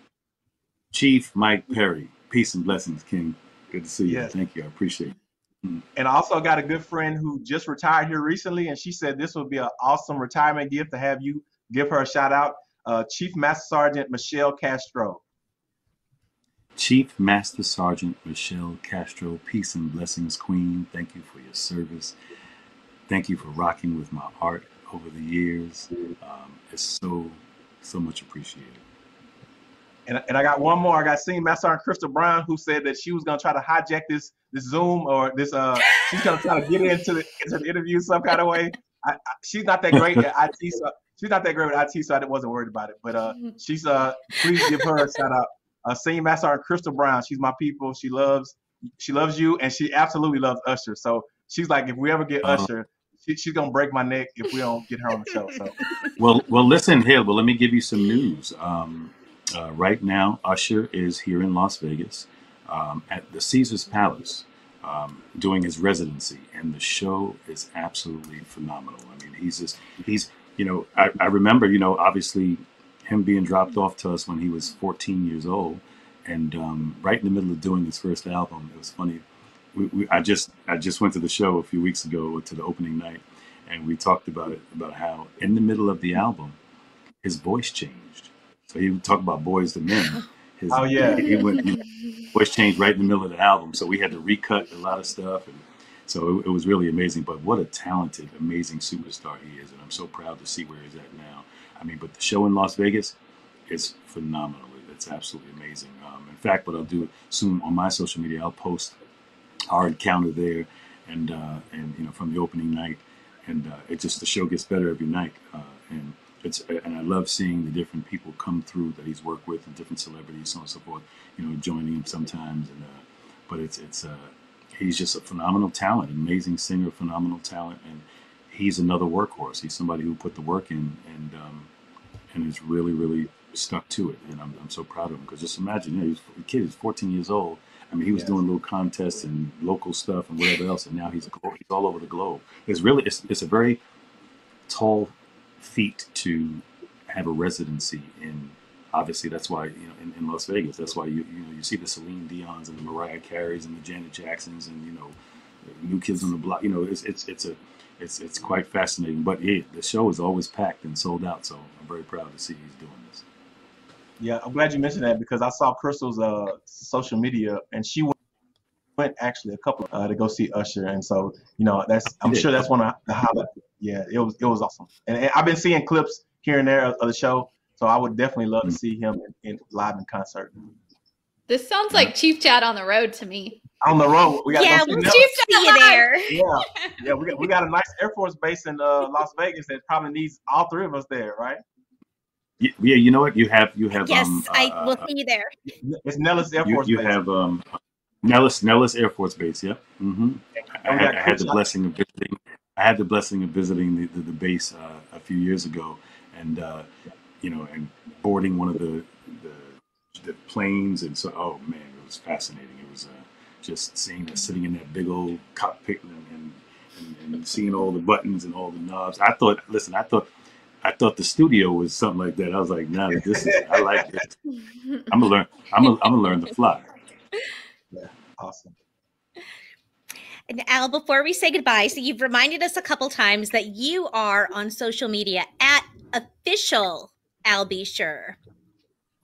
Chief Mike Perry. Peace and blessings, King. Good to see you. Yes. Thank you. I appreciate it. And I also got a good friend who just retired here recently, and she said this would be an awesome retirement gift to have you give her a shout out. Uh, Chief Master Sergeant Michelle Castro. Chief Master Sergeant Michelle Castro, peace and blessings, Queen. Thank you for your service. Thank you for rocking with my art over the years. Um, it's so, so much appreciated. And, and I got one more. I got Senior Master Sergeant Crystal Brown who said that she was gonna try to hijack this this Zoom or this uh she's gonna try to get into the into the interview some kind of way. I, I, she's not that great at IT, so she's not that great with IT, so I wasn't worried about it. But uh she's uh please give her a shout out. Uh Senior Master Sergeant Crystal Brown. She's my people. She loves she loves you and she absolutely loves Usher. So she's like if we ever get Uh-huh. Usher, she, she's gonna break my neck if we don't get her on the show. So Well, well, listen here. Well, let me give you some news. Um, uh, right now, Usher is here in Las Vegas um, at the Caesar's Palace um, doing his residency, and the show is absolutely phenomenal. I mean, he's just he's you know I, I remember you know obviously him being dropped off to us when he was 14 years old, and um, right in the middle of doing his first album, it was funny. We, we, I just I just went to the show a few weeks ago to the opening night, and we talked about it about how in the middle of the album, his voice changed. So he would talk about boys to men. His, Oh, yeah. he, he went he, voice changed right in the middle of the album. So we had to recut a lot of stuff, and so it, it was really amazing. But what a talented, amazing superstar he is, and I'm so proud to see where he's at now. I mean, but the show in Las Vegas is phenomenal. It's absolutely amazing. Um, in fact, what I'll do soon on my social media, I'll post our encounter there, and uh, and you know from the opening night, and uh, it just the show gets better every night, uh, and it's and I love seeing the different people come through that he's worked with, and different celebrities, so on and so forth. You know, joining him sometimes, and uh, but it's it's uh, he's just a phenomenal talent, amazing singer, phenomenal talent, and he's another workhorse. He's somebody who put the work in, and um, and is really really stuck to it, and I'm, I'm so proud of him because just imagine, you know, he's a kid, he's 14 years old. I mean, he was Yes. doing little contests and local stuff and whatever else, and now he's he's all over the globe. It's really it's, it's a very tall feat to have a residency in. Obviously, that's why you know in, in Las Vegas. That's why you you know you see the Celine Dion's and the Mariah Careys and the Janet Jacksons and you know New Kids on the Block. You know, it's it's it's a it's it's quite fascinating. But yeah, the show is always packed and sold out. So I'm very proud to see he's doing this. Yeah, I'm glad you mentioned that because I saw Crystal's uh social media and she went, went actually a couple uh, to go see Usher, and so you know that's I'm sure that's one of the highlights. Yeah, it was it was awesome, and, and I've been seeing clips here and there of, of the show, so I would definitely love to see him in, in live in concert This sounds like Chief Chat on the road to me. on the road. We got yeah, we'll see Chief see you there. Yeah, yeah, we got we got a nice Air Force base in uh, Las Vegas that probably needs all three of us there, right? Yeah, you know what? You have you have Yes, um, I uh, will see you there. It's Nellis Air you, Force you base. have um, Nellis Nellis Air Force Base. Yep. hmm I, And had, I had the blessing of visiting. I had the blessing of visiting the, the, the base uh, a few years ago, and uh, you know, and boarding one of the, the the planes, and so oh man, it was fascinating. It was uh, just seeing us sitting in that big old cockpit and, and, and, and seeing all the buttons and all the knobs. I thought, listen, I thought. I thought the studio was something like that. I was like, nah, this is. I like this. I'm gonna learn. I'm gonna, I'm gonna learn to fly. Yeah, Awesome. And Al, before we say goodbye, so you've reminded us a couple times that you are on social media at official Al B. Sure.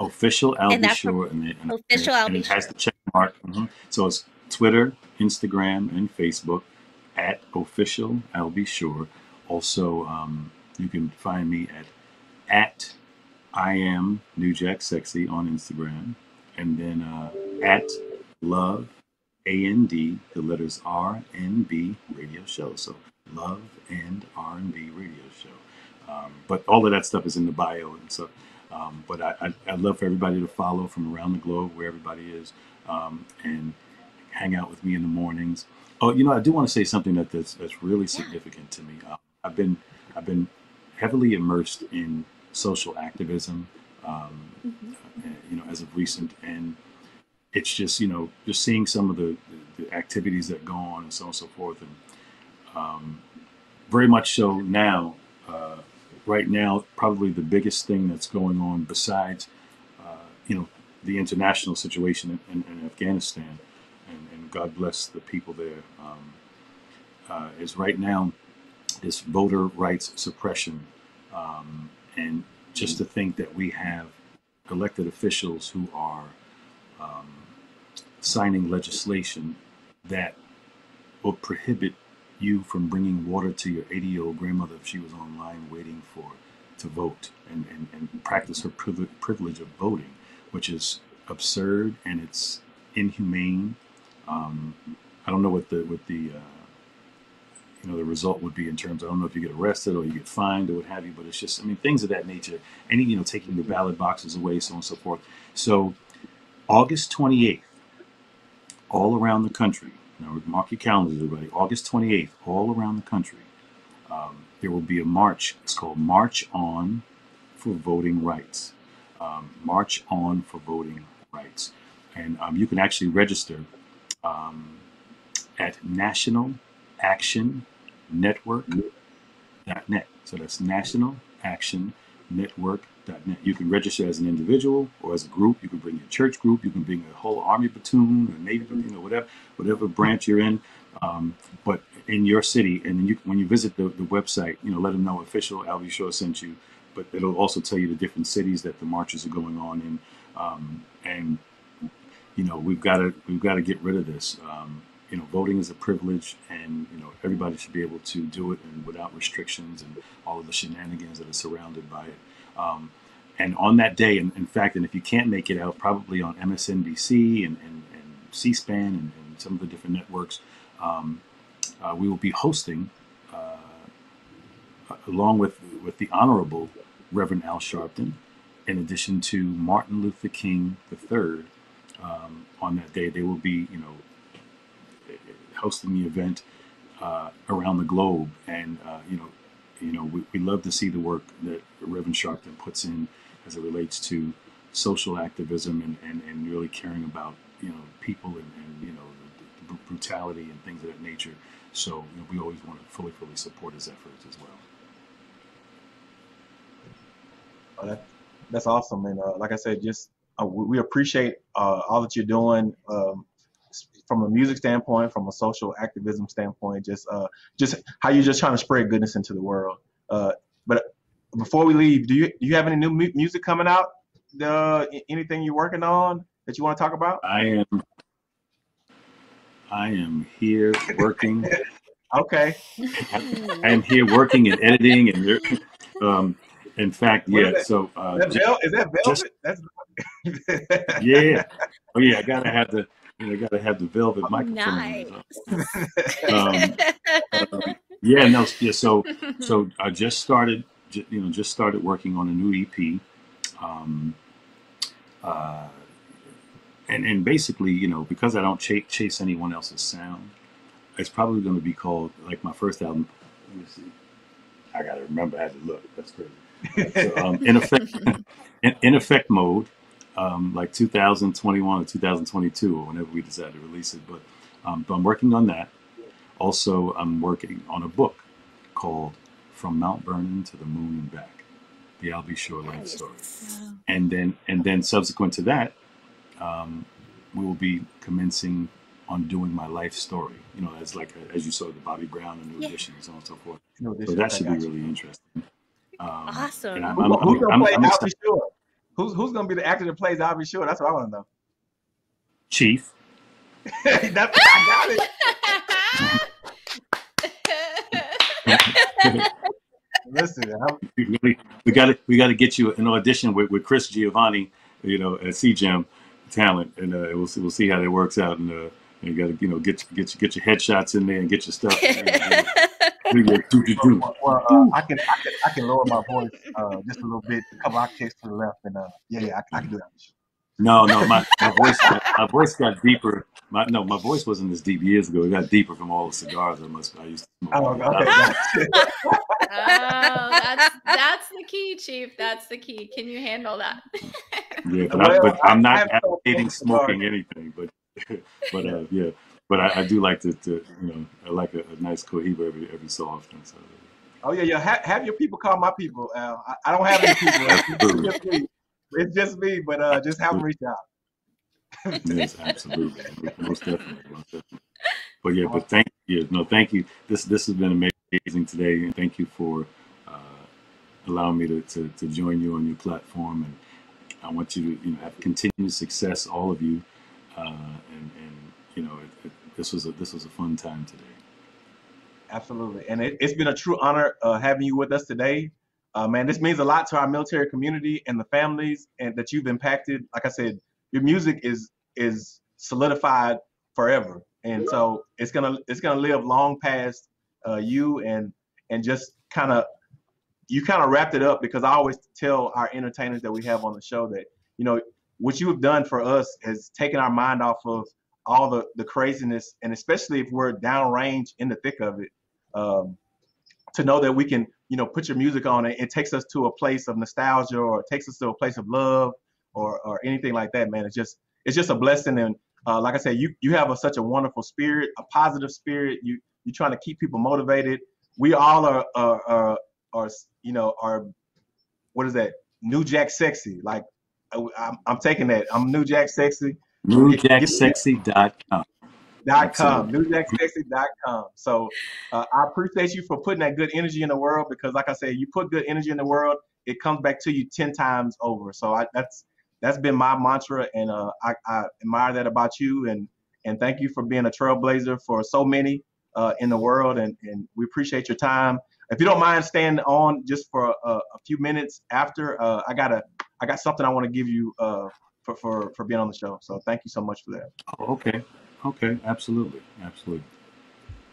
Official Al And Be and, it- and, Official and, Al and it has the check mark. mhm. So it's Twitter, Instagram, and Facebook at Official Al B. Sure. Also, um, you can find me at at I am New Jack Sexy on Instagram, and then uh, at Love A N D the letters R N B Radio Show. So Love and R and B Radio Show. Um, but all of that stuff is in the bio, and so. Um, but I, I, I'd love for everybody to follow from around the globe, where everybody is, um, and hang out with me in the mornings. Oh, you know, I do want to say something that that's, that's really significant to me. Uh, I've been I've been heavily immersed in social activism, um, Mhm. uh, you know, as of recent, and it's just you know just seeing some of the, the, the activities that go on and so on and so forth, and um, very much so now. Uh, right now, probably the biggest thing that's going on besides uh, you know the international situation in, in, in Afghanistan, and, and God bless the people there, um, uh, is right now this voter rights suppression, um, and just to think that we have elected officials who are um, signing legislation that will prohibit you from bringing water to your 80 year old grandmother if she was online waiting for to vote and, and, and practice her privilege, privilege of voting, which is absurd and it's inhumane. Um, I don't know what the what the uh, you know the result would be in terms. I don't know if you get arrested or you get fined or what have you, but it's just I mean things of that nature. Any you know taking the ballot boxes away, so on and so forth. So August 28th, all around the country. Now mark your calendars, everybody. August 28th, all around the country. Um, there will be a march. It's called March On for Voting Rights. Um, march On for Voting Rights. And um, you can actually register um, at National Action Network.net. So that's National Action Network.net. You can register as an individual or as a group. You can bring your church group. You can bring a whole army platoon or navy, you know, whatever, whatever branch you're in. Um, but in your city, and you, when you visit the, the website, you know, let them know official Al B. Sure sent you. But it'll also tell you the different cities that the marches are going on in, um, and you know we've got to we've got to get rid of this. Um, you know, voting is a privilege, and you know everybody should be able to do it and without restrictions and all of the shenanigans that are surrounded by it. Um, and on that day, in, in fact, and if you can't make it out, probably on MSNBC and, and, and C-SPAN and, and some of the different networks, um, uh, we will be hosting, uh, along with with the Honorable Reverend Al Sharpton, in addition to Martin Luther King III. Um, on that day, they will be, you know, hosting the event uh, around the globe, and uh, you know, you know, we, we love to see the work that Reverend Sharpton puts in as it relates to social activism and, and, and really caring about you know people and, and you know the, the brutality and things of that nature. So you know, we always want to fully fully support his efforts as well. Oh, that, that's awesome, and uh, like I said, just uh, we, appreciate uh, all that you're doing um, from a music standpoint, from a social activism standpoint, just uh, just how you're just trying to spread goodness into the world. Uh, but before we leave, do you do you have any new mu- music coming out? Uh, anything you're working on that you want to talk about? I am I am here working. Okay. I am here working and editing and um, in fact, What yeah. So uh, Is that, ju- vel- is that just velvet? That's yeah. Oh yeah, I gotta have the you know, gotta have the velvet microphone. nice. Um, um, yeah, no, yeah. So so I just started, you know, just started working on a new EP. Um, uh, and and basically, you know, because I don't chase chase anyone else's sound, it's probably going to be called like my first album. Let me see. I gotta remember how to look. That's crazy. So, um, in effect, in, in effect mode, um, like 2021 or 2022 or whenever we decide to release it. But, um, but I'm working on that. Also, I'm working on a book called "From Mount Vernon to the Moon and Back: The Al B. Sure Life Story." Nice. And then, and then subsequent to that, um, we will be commencing on doing my life story. You know, as like a, as you saw the Bobby Brown and New Yeah. Edition and so on and so forth. No, So that should be gotcha. really interesting. Um, and Awesome. I'm, I'm, who's I'm, gonna I'm, play I'm excited. Shore? Who's who's gonna be the actor that plays Al B. Sure? That's what I want to know. Chief. I got it. Listen, I'm, we, got to we got to get you an audition with, with Chris Giovanni, you know, at CGM talent, and uh, we'll see, we'll see how that works out. And uh, you got to you know get get get your headshots in there and get your stuff. You know, We go do do do. Well, well, uh, I can I can I can lower my voice uh, just a little bit, a couple octaves to the left, and uh, yeah, yeah, I, I can do that. No, no, my, my voice my voice got deeper. My no, my voice wasn't as deep years ago. It got deeper from all the cigars I must I used to smoke. Oh, okay. Oh, that's that's the key, Chief. That's the key. Can you handle that? Yeah, but, I, Well, but I- I'm not I advocating smoking anything. But but uh, yeah, but I, I do like to, to you know I like a, a nice cohiba every every so often. So Oh yeah, yeah. Have, have your people call my people. Al. I, I don't have any people. It's just me. It's just me, but uh, just have them reach out. yes, absolutely, most definitely, most definitely. But yeah, but thank you. No, thank you. This this has been amazing today, and thank you for uh, allowing me to, to to join you on your platform. And I want you to you know have continued success, all of you. Uh, and and you know it, it, this was a this was a fun time today. Absolutely, and it, it's been a true honor uh, having you with us today. Uh, man, this means a lot to our military community and the families and that you've impacted. Like I said, your music is is solidified forever, and so it's gonna it's gonna live long past uh, you and and just kind of you kind of wrapped it up because I always tell our entertainers that we have on the show that you know what you have done for us has taken our mind off of all the the craziness and especially if we're downrange in the thick of it um, to know that we can you know put your music on it it takes us to a place of nostalgia or it takes us to a place of love or or anything like that man. It's just it's just a blessing. And uh, like i said you you have a, such a wonderful spirit a positive spirit. You you're trying to keep people motivated. We all are are are, are you know are what is that? New jack sexy. Like I'm, I'm taking that. I'm new jack sexy NewJackSexy.com. dot com. Newjacksexy.com so uh, i appreciate you for putting that good energy in the world because like i said you put good energy in the world it comes back to you 10 times over. So I, that's that's been my mantra and uh, I, I admire that about you and and thank you for being a trailblazer for so many uh, in the world and, and we appreciate your time. If you don't mind staying on just for a, a few minutes after uh, i got a i got something i want to give you uh, for, for, for being on the show. So thank you so much for that. Okay. Okay. Absolutely. Absolutely.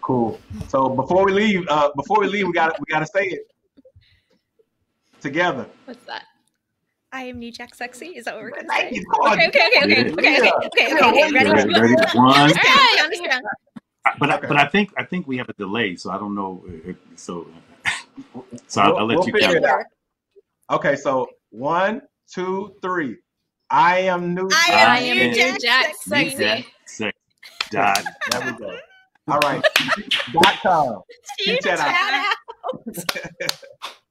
Cool. So before we leave, uh, before we leave, we got we got to say it together. What's that? I am New Jack Sexy. Is that what we're gonna say? Okay, okay, okay, okay, okay, okay, okay, okay, Ready? Ready? One. But I, but I think I think we have a delay, so I don't know. Uh, uh, so so I'll, let you count. Okay, so one, two, three. I am new. I I am am New New Jack Jack Sexy. Sexy. Six. Dot. There we go. All right. Dot com. Chief, Shout out. out.